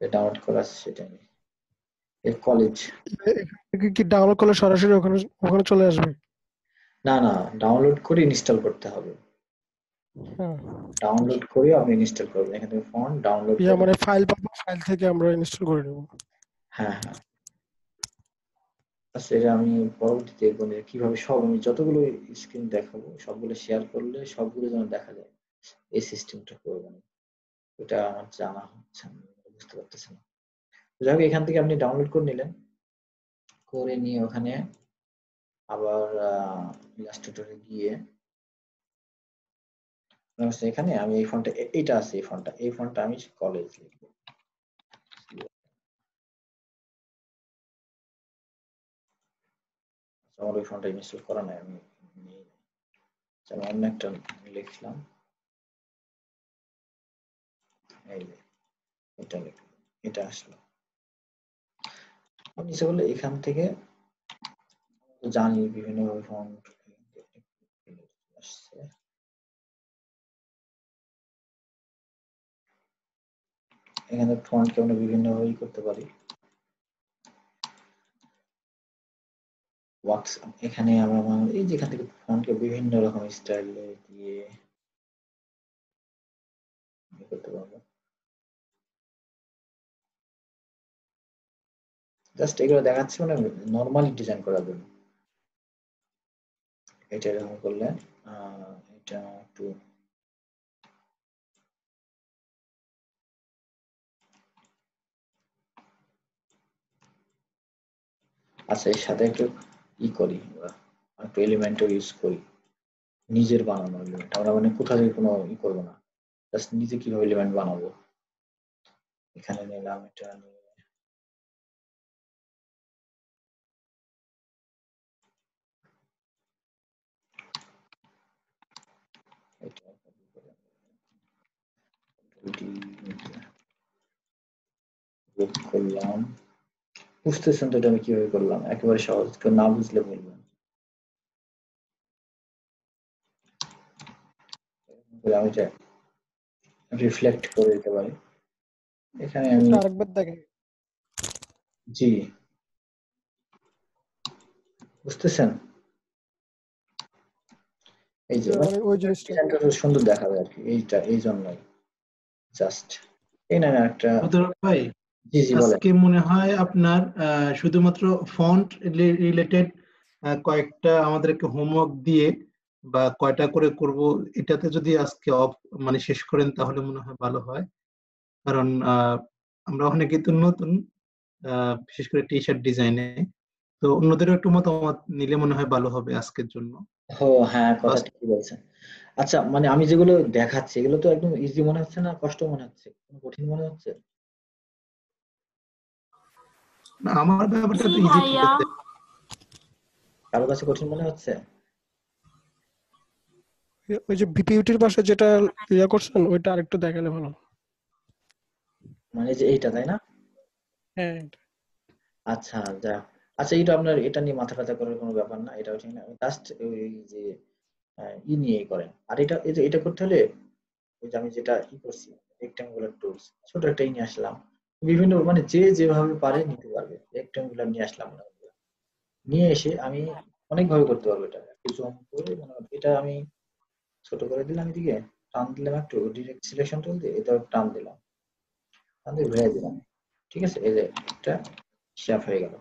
ডাউনলোড করা সেটা নিই এই কলেজ কি ডাউনলোড করলে সরাসরি ওখানে ওখানে চলে আসবে? না না ডাউনলোড করে ইনস্টল করতে হবে। ডাউনলোড করে আপনি ইনস্টল করবেন। এখান থেকে ফন্ট ডাউনলোড ইয়া মানে ফাইল পাবো ফাইল থেকে আমরা ইনস্টল করে নেব। হ্যাঁ হ্যাঁ। আচ্ছা এটা আমি পরবর্তীতে দেখব কীভাবে সব আমি যতগুলো স্ক্রিন দেখাবো সবগুলো শেয়ার করলে সবগুলো যেন দেখা যায়। এই সিস্টেমটা করবেন। এটা আমার জানা হচ্ছে আমি বুঝতে পারতেছি না। যাক এখান থেকে আপনি ডাউনলোড করে নিলেন। করে নিয়ে ওখানে আবার ইলাস্ট্রেটরে গিয়ে এখানে আমি এই ফোনটা এইটা আছে এই ফোনটা। এই ফোনটা আমি কলেজ লিখব। আচ্ছা, আমার ওই ফোনটা ইনস্টল করা নাই, আমি আচ্ছা, আমি অন্য একটা লিখলাম। এই এটা লিখলাম। এটা আসলো। এখান থেকে জানি, বিভিন্ন ফন্ট আসছে। এখানে ফন্টকে আমরা বিভিন্ন ভাবেই করতে পারি। ওয়ার্কস এখানে আমরা এই যেখান থেকে ফন্টকে বিভিন্ন রকম স্টাইলে দিয়ে করতে পারব। জাস্ট এগুলো দেখাচ্ছি মানে নর্মালি ডিজাইন করার জন্য। এটা এরকম করলেন আহ, এটা একটু আচ্ছা এর সাথে একটু ই করি একটু এলিমেন্টও ইউজ করি। নিজের বানানো এলিমেন্ট আমরা মানে কোথা থেকে কোনো ই করব না। জাস্ট নিজে কীভাবে এলিমেন্ট বানাবো। এখানে নিলাম এটা নিয়ে যোগ করলাম। বুঝতেছেন তো এটা আমি কীভাবে করলাম? একেবারে সহজ কেউ না বুঝলে বলবেন। আমি এটা রিফ্লেক্ট করে দিতে পারি। এখানে আমি আরেকবার দেখে। জি। বুঝতেছেন? এই যে ওই সুন্দর দেখাবে আর কি এইটা এই জন্যই। জাস্ট না একটা ভাই জি জি আজকে মনে হয় আপনার শুধুমাত্র ফন্ট রিলেটেড কয়েকটা আমাদেরকে হোমওয়ার্ক দিয়ে বা কয়টা করে করব এটাতে যদি আজকে অফ মানে শেষ করেন তাহলে মনে হয় ভালো হয়। কারণ আহ, আমরা অনেকেই তো নতুন বিশেষ করে টি শার্ট ডিজাইনে তো অন্যদেরও একটু মতামত নিলে মনে হয় ভালো হবে আজকের জন্য। ও হ্যাঁ কথা ঠিকই বলছেন। আচ্ছা মানে আমি যেগুলো দেখাচ্ছি এগুলো তো একদম ইজি মনে হচ্ছে না কষ্ট মনে হচ্ছে? কোনো কঠিন মনে হচ্ছে? না, আমার ব্যাপারটা তো ইজি ভাইয়া। কারও কাছে কঠিন মনে হচ্ছে? ওই যে বিপিউটির পাশে যেটা ইয়া করছেন ওইটা আরেকটু দেখালে ভালো। মানে যে এইটা তাই না? হ্যাঁ আচ্ছা যা আচ্ছা এটা আপনার, এটা নিয়ে মাথা ব্যথা করার কোনো ব্যাপার না, এটাও ঠিক না। জাস্ট ওই যে ই নিয়েই করেন। আর এটা এটা করতে হলে ওই যে আমি যেটা ই করছি রেক্টাঙ্গুলার টুলস ছোট একটা নিয়ে আসলাম। বিভিন্ন মানে যে যেভাবে পারে নিতে পারবে রেক্টাঙ্গুলার নিয়ে আসলাম নিয়ে এসে আমি অনেকভাবে করতে পারব এটা। একটু জুম করে মানে এটা আমি ছোট করে দিলাম এদিকে, টান দিলাম একটু ডিরেক্ট সিলেকশন টুল দিয়ে এটা টান দিলাম। টান দিয়ে ঘুরে দিলাম। ঠিক আছে? এই যে এটা শেপ হয়ে গেল।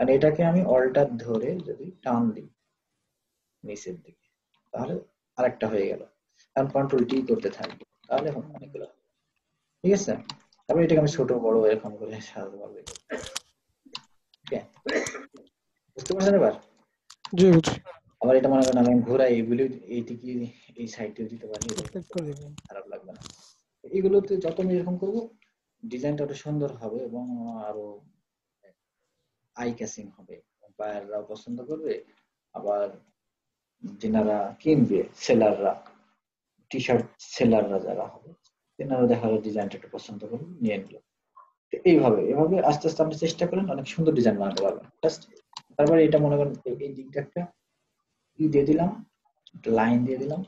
আর এটাকে আমি অল্টার ধরে যদি টান দিই নিচের দিকে তাহলে আরেকটা হয়ে গেল। কারণ কন্ট্রোল টি করতে থাকবে তাহলে অনেকগুলো ঠিক আছে? তারপর এটাকে আমি ছোট বড় এরকম করে সাজাতে পারব। বুঝতে পারছেন এবার? জি বুঝছি। আবার এটা মনে করেন আমি ঘোরাই এগুলো এইদিকে এই সাইডে দিতে পারি। খারাপ লাগবে না। এগুলোতে যত আমি এরকম করব ডিজাইনটা আরও সুন্দর হবে এবং আরও আই ক্যাচিং হবে। বায়াররাও পছন্দ করবে, আবার যেনারা কিনবে, সেলাররা টি শার্ট সেলাররা যারা হবে, তেনারা দেখা গেলো ডিজাইনটা একটু পছন্দ করবে, নিয়ে নিল। এইভাবে, এভাবে আস্তে আস্তে আপনি চেষ্টা করেন, অনেক সুন্দর ডিজাইন বানাতে পারবেন। তারপরে এটা মনে করেন, এই- দিকটা একটা ই দিয়ে দিলাম, একটা লাইন দিয়ে দিলাম,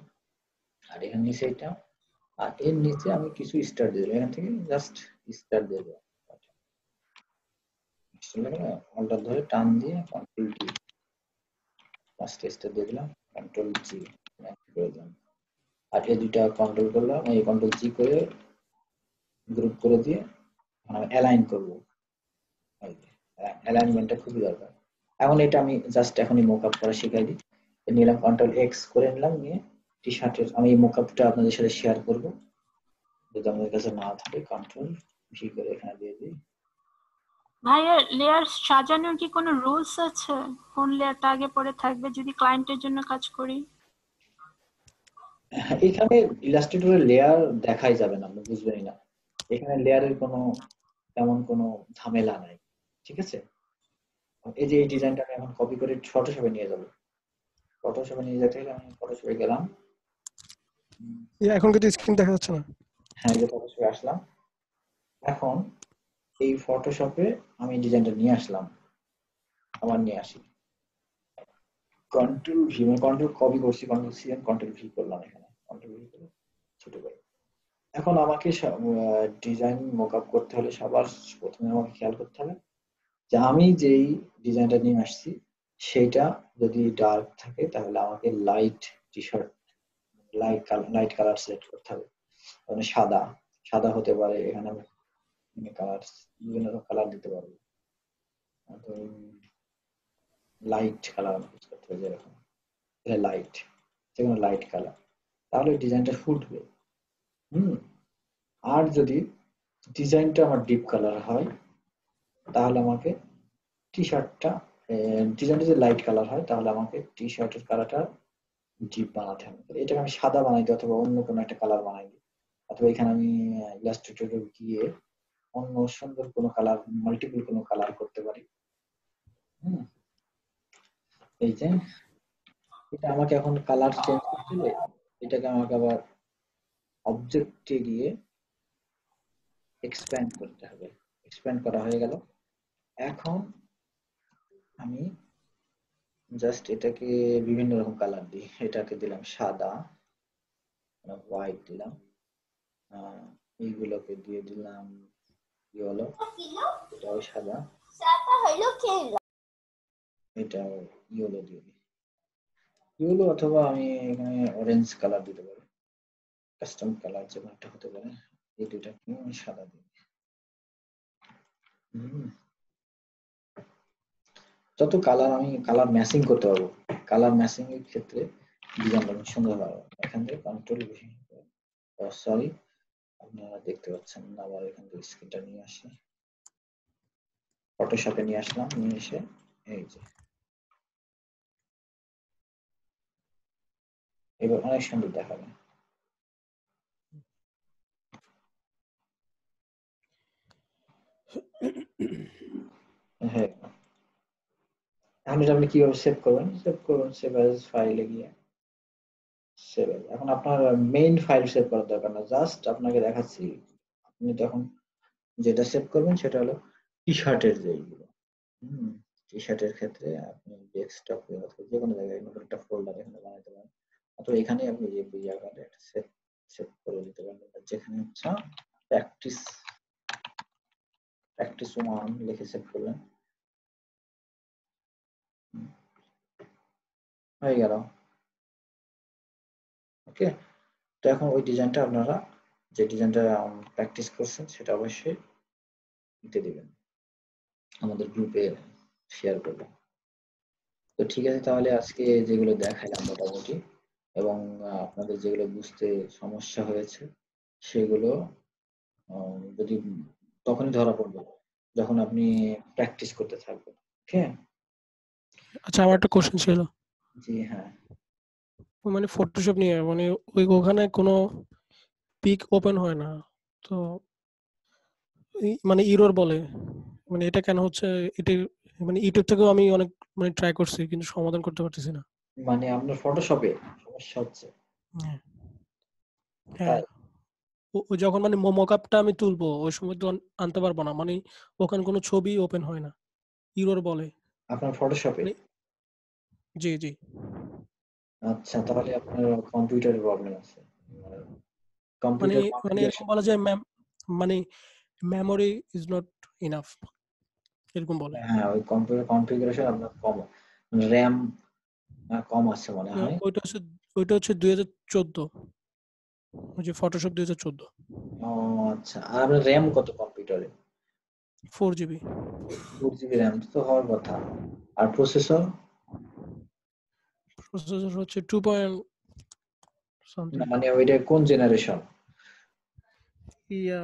আর এখানে নিচে এটা, আর এর নিচে আমি কিছু স্টার দিয়ে দিলাম। এখান থেকে জাস্ট স্টার দিয়ে দেবো অল্টার ধরে টান দিয়ে কন্ট্রোল টি ফার্স্ট স্টার দিয়ে কন্ট্রোল জি করে আর এই দুইটা কন্ট্রোল করলাম, এই কন্ট্রোল জি করে গ্রুপ করে দিয়ে অ্যালাইন করব। অ্যালাইনমেন্টটা খুবই দরকার। এখন এটা আমি জাস্ট এখনই মোকআপ করা শিখাই দিই। নিলাম কন্ট্রোল এক্স করে নিলাম, নিয়ে টি শার্টের আমি এই মোকআপটা আপনাদের সাথে শেয়ার করব। যদি আমাদের কাছে না থাকে কন্ট্রোল ভি করে এখানে দিয়ে দিই। ভাইয়া লেয়ার সাজানোর কি কোনো রুলস আছে? কোন লেয়ারটা আগে পরে থাকবে যদি ক্লায়েন্টের জন্য কাজ করি? হ্যাঁ, এখানে ইলাস্ট্রেটরের লেয়ার দেখাই যাবে না আপনি বুঝবেনই না। এখানে লেয়ারের কোনো তেমন কোনো ঝামেলা নাই ঠিক আছে? এই যে এই ডিজাইনটা আমি এখন কপি করে ফটোশপে নিয়ে যাব। ফটোশপে নিয়ে যেতে গেলে আমি ফটোশপে গেলাম। এখন কিন্তু স্ক্রিন দেখা যাচ্ছে না। হ্যাঁ এই যে ফটোশপে আসলাম। এখন এই ফটোশপে আমি ডিজাইনটা নিয়ে আসলাম। আমার নিয়ে আসি। কন্ট্রোল ভি মানে কন্ট্রোল কপি করছি control C and control V করলাম এখানে। কন্ট্রোল ভি করে ছোট করে এখন আমাকে ডিজাইন মকআপ করতে হলে সবার প্রথমে আমাকে খেয়াল করতে হবে যে আমি যেই ডিজাইনটা নিয়ে আসছি, সেইটা যদি ডার্ক থাকে, তাহলে আমাকে light T shirt light colour light colour select করতে হবে। মানে সাদা সাদা হতে পারে, এখানে আমি কালার বিভিন্ন রকম কালার দিতে পারব। লাইট কালার করতে হবে যেরকম। এটা লাইট যে কোনো লাইট কালার তাহলে ডিজাইনটা ফুটবে হুম? আর যদি ডিজাইনটা আমার ডিপ কালার হয়, তাহলে আমাকে টি শার্টটা ডিজাইনটা যদি লাইট কালার হয়, তাহলে আমাকে টি শার্টের কালারটা ডিপ বানাতে হবে। এটাকে আমি সাদা বানাই দিই অথবা অন্য কোনো একটা কালার বানাই দিই। অথবা এখানে আমি ইলাস্ট্রেটরে গিয়ে অন্য সুন্দর কোনো কালার মাল্টিপল কোনো কালার করতে পারি। হুম? এই যে, এটা আমাকে এখন কালার চেঞ্জ করতে এটাকে আমাকে আবার অবজেক্টে গিয়ে এক্সপ্যান্ড করতে হবে। এক্সপ্যান্ড করা হয়ে গেল। এখন আমি জাস্ট এটাকে বিভিন্ন রকম কালার দিই। এটাকে দিলাম সাদা হোয়াইট দিলাম। এইগুলোকে দিয়ে দিলাম কি হলো? এটাও সাদা। এটাও ইয়েলো দিয়ে দিই। ইয়েলো অথবা আমি এখানে অরেঞ্জ কালার দিতে পারি। কাস্টম কালার যে একটা হতে পারে। এই দুইটাকে আমি সাদা দিই। যত কালার আমি কালার ম্যাচিং করতে পারব। কালার ম্যাচিং এর ক্ষেত্রে ডিজাইনটা অনেক সুন্দর হবে এখান থেকে কন্ট্রোল সরি আপনারা দেখতে পাচ্ছেন আবার এখান থেকে স্ক্রিনটা নিয়ে আসি। ফটোশপে নিয়ে আসলাম, নিয়ে এসে এই যে। এবার অনেক সুন্দর দেখাবে। হ্যাঁ। এটা আপনি কীভাবে সেভ করবেন? সেভ করবেন সেভ ফাইলে গিয়ে। সেভ এখন আপনার মেইন ফাইল সেভ করার দরকার না জাস্ট আপনাকে দেখাচ্ছি। আপনি তখন যেটা সেভ করবেন সেটা হলো টি শার্টের যেইগুলো হুম টি শার্টের ক্ষেত্রে আপনি ডেস্কটপে অথবা যে কোনো জায়গায় নতুন একটা ফোল্ডার এখানে বানাতে পারেন। অথবা এখানে আপনি যে জায়গাটা একটা সেভ সেভ করে দিতে পারেন। যেখানে হচ্ছে প্র্যাকটিস প্র্যাকটিস ওয়ান লিখে সেভ করবেন। হুম, হয়ে গেল। ওকে তো এখন ওই ডিজাইনটা আপনারা যে ডিজাইনটা প্র্যাকটিস করছেন সেটা অবশ্যই দিতে দিবেন। আমাদের গ্রুপে শেয়ার করবেন তো ঠিক আছে তাহলে আজকে যেগুলো দেখাইলাম মোটামুটি এবং আপনাদের যেগুলো বুঝতে সমস্যা হয়েছে সেগুলো যদি তখনই ধরা পড়বে যখন আপনি প্র্যাকটিস করতে থাকবেন। ওকে আচ্ছা আমার একটা কোশ্চেন ছিল। জি হ্যাঁ। মানে ফটোশপ নিয়ে মানে ওই ওখানে কোনো পিক ওপেন হয় না। তো মানে ইরোর বলে। মানে এটা কেন হচ্ছে? এটা মানে ইউটিউব থেকেও আমি অনেক মানে ট্রাই করছি কিন্তু সমাধান করতে পারতেছি না। মানে আপনার ফটোশপে সমস্যা হচ্ছে। হ্যাঁ। হ্যাঁ। যখন মানে মকআপটা আমি তুলবো ওই সময় তো আনতে পারব না। মানে ওখানে কোনো ছবি ওপেন হয় না। ইরোর বলে। আপনার ফটোশপে মানে- জি জি। আচ্ছা তাহলে আপনার কম্পিউটারের প্রবলেম আছে। মানে কম্পিউটার মানে এরকম বলা যায় ম্যাম মানে মেমোরি ইজ নট ইনাফ এরকম বলে। হ্যাঁ ওই কম্পিউটার কনফিগারেশন আপনার কম র্যাম কম আছে মনে হয়। ওইটা হচ্ছে ওইটা হচ্ছে দুই হাজার চোদ্দ। ওই যে ফটোশপ দুই হাজার চোদ্দ। ও আচ্ছা আর আপনার র্যাম কত কম্পিউটারে four GB four GB RAM তো হওয়ার কথা। আর প্রসেসর প্রসেসর হচ্ছে টু পয়েন্ট মানে ওইটা কোন জেনারেশন ইয়া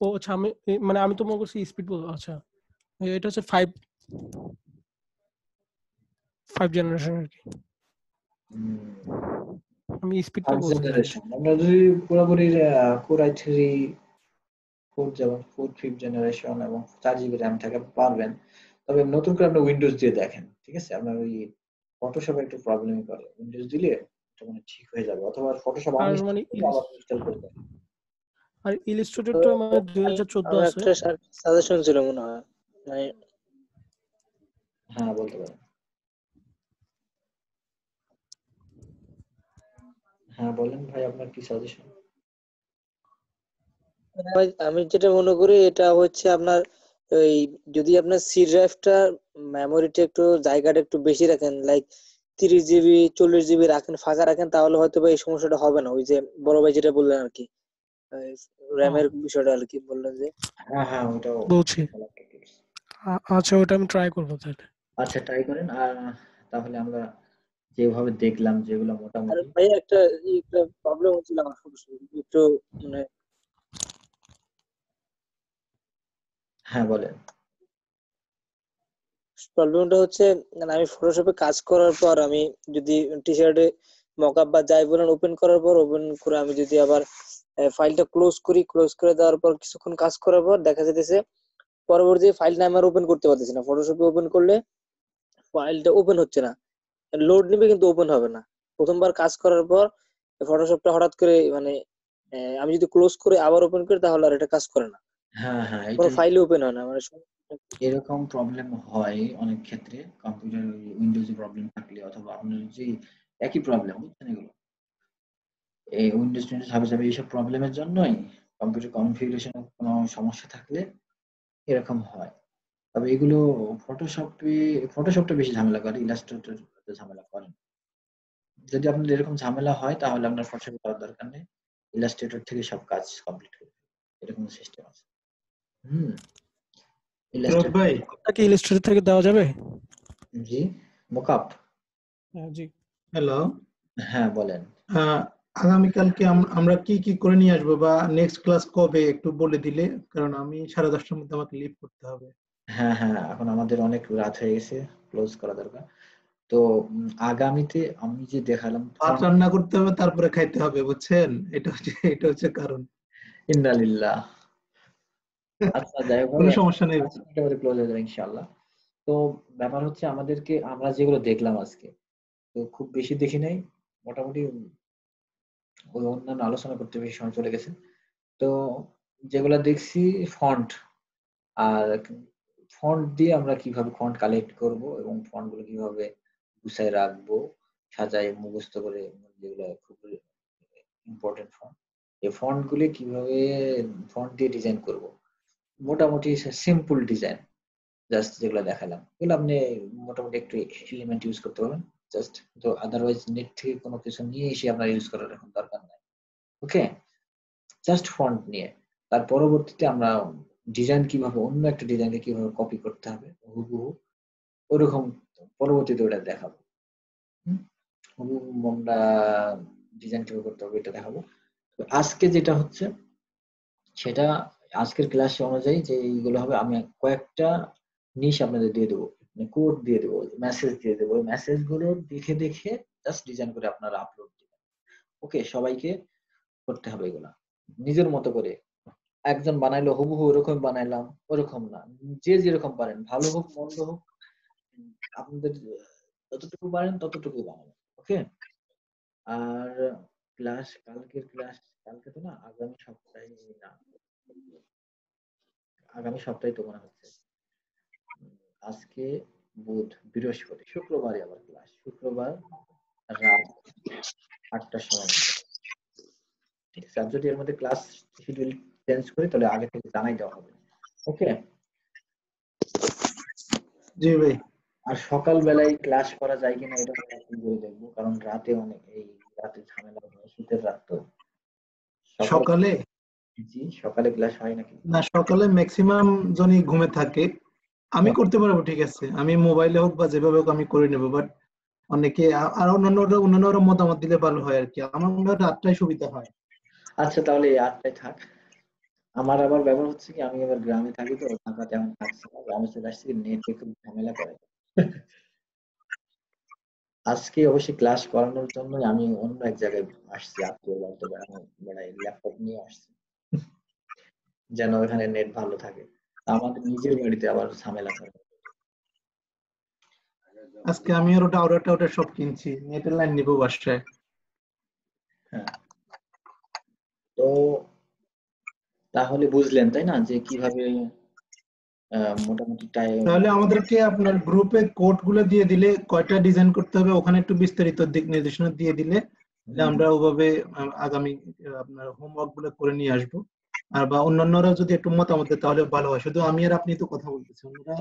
ও আচ্ছা আমি মানে আমি তো মনে করছি স্পিড আচ্ছা। এটা হচ্ছে ফাইভ ফাইভ জেনারেশন আর কি। আমি স্পিডটা বলছি। জেনারেশন আমরা যদি পুরোপুরি কোর আই থ্রি ফোর যেমন ফোর ফিফথ জেনারেশন এবং চার জিবি র্যাম থাকে পারবেন। তবে নতুন করে আপনি উইন্ডোজ দিয়ে দেখেন ঠিক আছে? আপনার ওই ফটোশপে একটু প্রবলেম করে। উইন্ডোজ দিলে এটা মানে ঠিক হয়ে যাবে। অথবা ফটোশপ আর আনইনস্টল মানে করে আবার ইনস্টল করে দেন আর ইলিস্ট্রেটরটা হাজার চোদ্দ আমার আছে। একটা সাজেশন ছিল মনে হয়। মানে হ্যাঁ বলতে পারেন হ্যাঁ বলেন ভাই আপনার কি সাজেশন আমি যেটা মনে করি এটা হচ্ছে আপনার ওই যদি আপনার সি ড্রাইভটা মেমোরিটা একটু জায়গাটা একটু বেশি রাখেন লাইক তিরিশ জিবি চল্লিশ জিবি রাখেন ফাঁকা রাখেন তাহলে হয়তো বা এই সমস্যাটা হবে না। ওই যে বড় ভাই যেটা বললেন আর কি র্যামের বিষয়টা আর কি বললেন যে। হ্যাঁ হ্যাঁ ওটাও বলছি। আচ্ছা ওটা আমি ট্রাই করব তাহলে। আচ্ছা ট্রাই করেন। আর তাহলে আমরা যেভাবে দেখলাম যেগুলো মোটামুটি ভাই একটা একটা প্রবলেম হচ্ছিল আমার একটু মানে হ্যাঁ বলেন। প্রবলেমটা হচ্ছে মানে আমি ফটোশপে কাজ করার পর আমি যদি টি শার্টে মকআপ বা যাই বলেন ওপেন করার পর ওপেন করে আমি যদি আবার ফাইলটা ক্লোজ করি ক্লোজ করে দেওয়ার পর কিছুক্ষণ কাজ করার পর দেখা পরবর্তী ফাইলটা আমি আর ওপেন করতে পারতেছি না। ফটোশপে ওপেন করলে ফাইলটা ওপেন হচ্ছে না। লোড নেবে কিন্তু ওপেন হবে না। প্রথমবার কাজ করার পর ফটোশপটা হঠাৎ করে মানে আমি যদি ক্লোজ করে আবার ওপেন করি তাহলে আর এটা কাজ করে না। হ্যাঁ হ্যাঁ কোনো এটা ওপেন হয় না মানে এরকম প্রবলেম হয় অনেক ক্ষেত্রে কম্পিউটার উইন্ডোজে প্রবলেম থাকলে অথবা আপনার যে একই প্রবলেম বুঝছেন এগুলো? এই উইন্ডোজ টোয়েন্টি সাবে সাবে এইসব প্রবলেমের জন্যই কম্পিউটার কনফিগারেশনে কোনো সমস্যা থাকলে এরকম হয়। তবে এগুলো ফটোশপে ফটোশপটা বেশি ঝামেলা করে ইলাস্ট্রেটর ঝামেলা করে না। যদি আপনার এরকম ঝামেলা হয় তাহলে আপনার ফটোশপে করার দরকার নেই। ইলাস্ট্রেটর থেকে সব কাজ কমপ্লিট করবে এরকম সিস্টেম আছে। হুম। ভাই। আপনাকে ইলিস্ট্রেটর থেকে দেওয়া যাবে? জি মোকআপ হ্যাঁ জি। হ্যালো? হ্যাঁ বলেন। আগামীকালকে আম- আমরা কি কি করে নিয়ে আসব বা নেক্সট ক্লাস কবে একটু বলে দিলে? কারণ আমি সাড়ে দশটার মধ্যে আমাকে লিভ করতে হবে। হ্যাঁ হ্যাঁ এখন আমাদের অনেক রাত হয়ে গেছে ক্লোজ করা দরকার। তো আগামীতে আমি যে দেখালাম ভাত রান্না করতে হবে তারপরে খাইতে হবে বুঝছেন? এটা হচ্ছে এটা হচ্ছে কারণ। ইন্নালিল্লাহ। আচ্ছা যাই হোক কোনো সমস্যা নেই। মোটামুটি ক্লোজ হয়ে যাবে ইনশাআল্লাহ। তো ব্যাপার হচ্ছে আমাদেরকে আমরা যেগুলো দেখলাম আজকে তো খুব বেশি দেখি নাই। মোটামুটি ওই অন্যান্য আলোচনা করতে বেশি সময় চলে গেছে। তো যেগুলো দেখছি ফন্ট আর ফন্ট দিয়ে আমরা কীভাবে ফন্ট কালেক্ট করব এবং ফন্টগুলো কীভাবে গুছায় রাখব সাজায় মুখস্থ করে যেগুলো খুব ইম্পর্টেন্ট ফন্ট এই ফন্ট গুলি কীভাবে ফন্ট দিয়ে ডিজাইন করব। মোটামুটি সিম্পল ডিজাইন জাস্ট যেগুলো দেখালাম। এগুলো আপনি মোটামুটি একটু এলিমেন্ট ইউজ করতে পারবেন। জাস্ট তো আদারওয়াইজ নেট থেকে কোনো কিছু নিয়ে এসে আপনার ইউজ করার এখন দরকার নাই। ওকে জাস্ট ফন্ট নিয়ে। তার পরবর্তীতে আমরা ডিজাইন কীভাবে, অন্য একটা ডিজাইনকে কীভাবে কপি করতে হবে, হুবহু। ওরকম পরবর্তীতে ওটা দেখাবো। আমরা ডিজাইন কীভাবে করতে হবে, এটা দেখাবো। আজকে যেটা হচ্ছে, সেটা আজকের ক্লাস অনুযায়ী যে এইগুলো হবে, আমি কয়েকটা নিশ আপনাদের দিয়ে দেবো। মানে কোড দিয়ে দেবো মেসেজ দিয়ে দেবো। মেসেজগুলো দেখে দেখে জাস্ট ডিজাইন করে আপনারা আপলোড দিবেন। ওকে সবাইকে করতে হবে এগুলা। নিজের মতো করে। একজন বানাইলো, হুবহু ওরকম বানাইলাম, ওরকম না। যে যেরকম পারেন, ভালো হোক, মন্দ হোক, আপনাদের যতটুকু পারেন ততটুকু বানাবেন। ওকে আর ক্লাস কালকের ক্লাস কালকে তো না, আগামী সপ্তাহে না। আগামী সপ্তাহে তো মনে হচ্ছে। আজকে বুধ বৃহস্পতি শুক্রবারে আবার ক্লাস শুক্রবার রাত আটটার সময়। ঠিক আছে আর যদি এর মধ্যে ক্লাস শিডিউল চেঞ্জ করি তাহলে আগে থেকে জানাই দেওয়া হবে। ওকে জি ভাই। আর সকাল বেলায় ক্লাস করা যায় কিনা এটা এখন করে দেখব। কারণ রাতে অনেক এই রাতে ঝামেলা হয় শীতের রাত তো। সকালে? জি সকালে ক্লাস হয় নাকি? না সকালে ম্যাক্সিমাম জনই ঘুমে থাকে। আমি করতে পারব ঠিক আছে। আমি মোবাইলে হোক বা যেভাবে হোক আমি করে নেব বাট অনেকে আর অন্যান্যরা অন্যান্যরা মতামত দিলে ভালো হয় আর কি আমার মনে হয় রাতটাই সুবিধা হয়। আচ্ছা তাহলে আটটায় থাক। আমার আবার ব্যাপার হচ্ছে কি আমি আবার গ্রামে থাকি তো ঢাকা তেমন থাকছি না। গ্রামে চলে আসছি নেটে খুব ঝামেলা করে। আজকে অবশ্যই ক্লাস করানোর জন্য আমি অন্য এক জায়গায় আসছি আত্মীয় বাড়িতে ল্যাপটপ নিয়ে আসছি। যেন ওখানে নেট ভালো থাকে। আমাদের নিজের বাড়িতে আবার ঝামেলা করে আজকে আমি আর ওটা টাউডার সব কিনছি। নেটের লাইন নিবো বাসায়। তো তাহলে বুঝলেন তাই না? যে কীভাবে মোটামুটি টাইম তাহলে আমাদেরকে আপনার গ্রুপে কোডগুলো দিয়ে দিলে কয়টা ডিজাইন করতে হবে ওখানে একটু বিস্তারিত দিক নির্দেশনা দিয়ে দিলে আমরা ওভাবে আগামী আপনার হোমওয়ার্কগুলো করে নিয়ে আসব। আর বা অন্যান্যরা যদি একটু মতামত দেয় তাহলে ভালো হয়। শুধু আমি আর আপনি তো কথা বলতেছি অন্যরা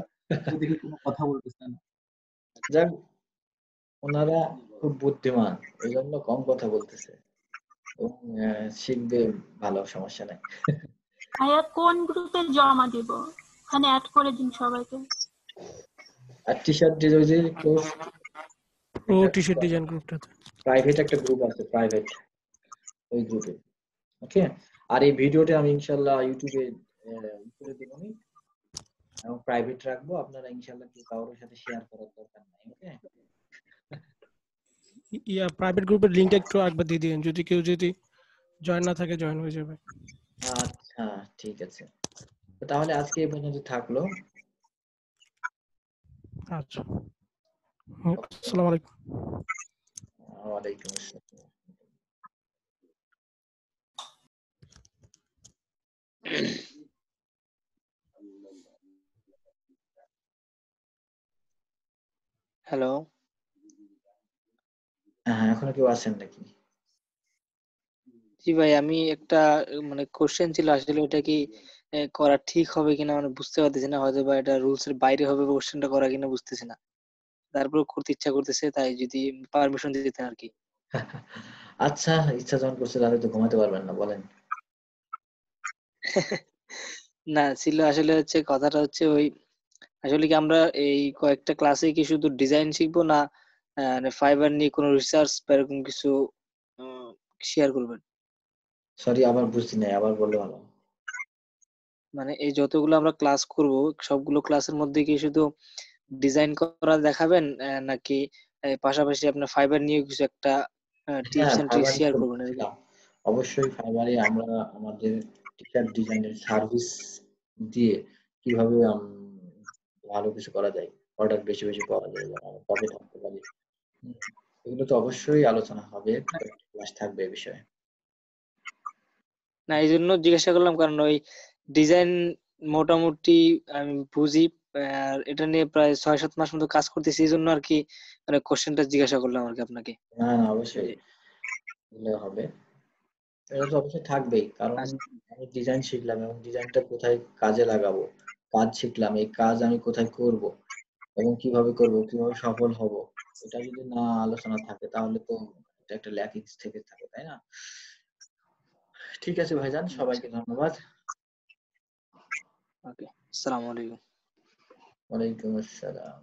দেখি কোনো কথা বলতেছে না। যাক ওনারা খুব বুদ্ধিমান এই জন্য কম কথা বলতেছে। শিখবে ভালো সমস্যা নাই। ভাইয়া কোন গ্রুপে জমা দিব? ওখানে অ্যাড করে দিন সবাইকে। আর T shirt design course pro T shirt design গ্রুপটাতে private একটা গ্রুপ আছে প্রাইভেট ওই গ্রুপে ওকে আর এই ভিডিওটা আমি ইনশাল্লাহ ইউটিউবে করে দিব আমি এবং প্রাইভেট রাখব। আপনারা ইনশাল্লাহ কেউ কারোর সাথে শেয়ার করার দরকার নাই ওকে ইয়া প্রাইভেট গ্রুপের লিংকটা একটু একবার দিয়ে দিন। যদি কেউ যদি জয়েন না থাকে জয়েন হয়ে যাবে। আচ্ছা ঠিক আছে। তাহলে আজকে এই পর্যন্ত থাকল। আচ্ছা। আসসালামু আলাইকুম। ওয়ালাইকুম আসসালাম। হ্যালো হ্যাঁ এখনও কেউ আছেন নাকি? জি ভাই আমি একটা মানে কোশ্চেন ছিল আসলে এটা কি করা ঠিক হবে কিনা মানে বুঝতে পারতেছি না। হয়তো বা এটা রুলস এর বাইরে হবে কোশ্চেনটা করা কিনা বুঝতেছি না। তারপর করতে ইচ্ছা করতেছে তাই যদি পারমিশন দিতেন আর কি। [LAUGHS] আচ্ছা ইচ্ছা যখন করছে তাহলে তো ঘুমাতে পারবেন না বলেন। [LAUGHS] না ছিল আসলে হচ্ছে কথাটা হচ্ছে ওই আসলে কি আমরা এই কয়েকটা ক্লাসে কি শুধু ডিজাইন শিখব না ফাইবার নিয়ে কোনো রিসার্চ বা এরকম কিছু শেয়ার করবেন সরি আবার বুঝছি নাই আবার বললে ভালো মানে এই যতগুলো আমরা ক্লাস করব সবগুলো ক্লাসের মধ্যে কি শুধু ডিজাইন করা দেখাবেন নাকি পাশাপাশি আপনার ফাইবার নিয়ে কিছু একটা টিপস এন্ড ট্রিক্স শেয়ার করবেন অবশ্যই ফাইবারে আমরা আমাদের টিচার ডিজাইনের সার্ভিস দিয়ে কীভাবে ভালো কিছু করা যায় অর্ডার বেশি বেশি পাওয়া যায় প্রফিট করতে পারি এগুলো তো অবশ্যই আলোচনা হবে ক্লাস থাকবে এ বিষয়ে। না এই জন্য জিজ্ঞাসা করলাম কারণ ওই ডিজাইন মোটামুটি আমি বুঝি আর এটা নিয়ে প্রায় ছয় সাত মাস মতো কাজ করতেছি এই জন্য আর কি মানে কোশ্চেনটা জিজ্ঞাসা করলাম আর কি আপনাকে। না না অবশ্যই হবে। এটা তো অবশ্যই থাকবেই কারণ আমি ডিজাইন শিখলাম এবং ডিজাইনটা কোথায় কাজে লাগাবো কাজ শিখলাম এই কাজ আমি কোথায় করব এবং কীভাবে করব কীভাবে সফল হব এটা যদি না আলোচনা থাকে তাহলে তো এটা একটা ল্যাকিংস থেকে থাকে তাই না? ঠিক আছে ভাইজান সবাইকে ধন্যবাদ। ওকে আসসালামু আলাইকুম। ওয়ালাইকুম আসসালাম।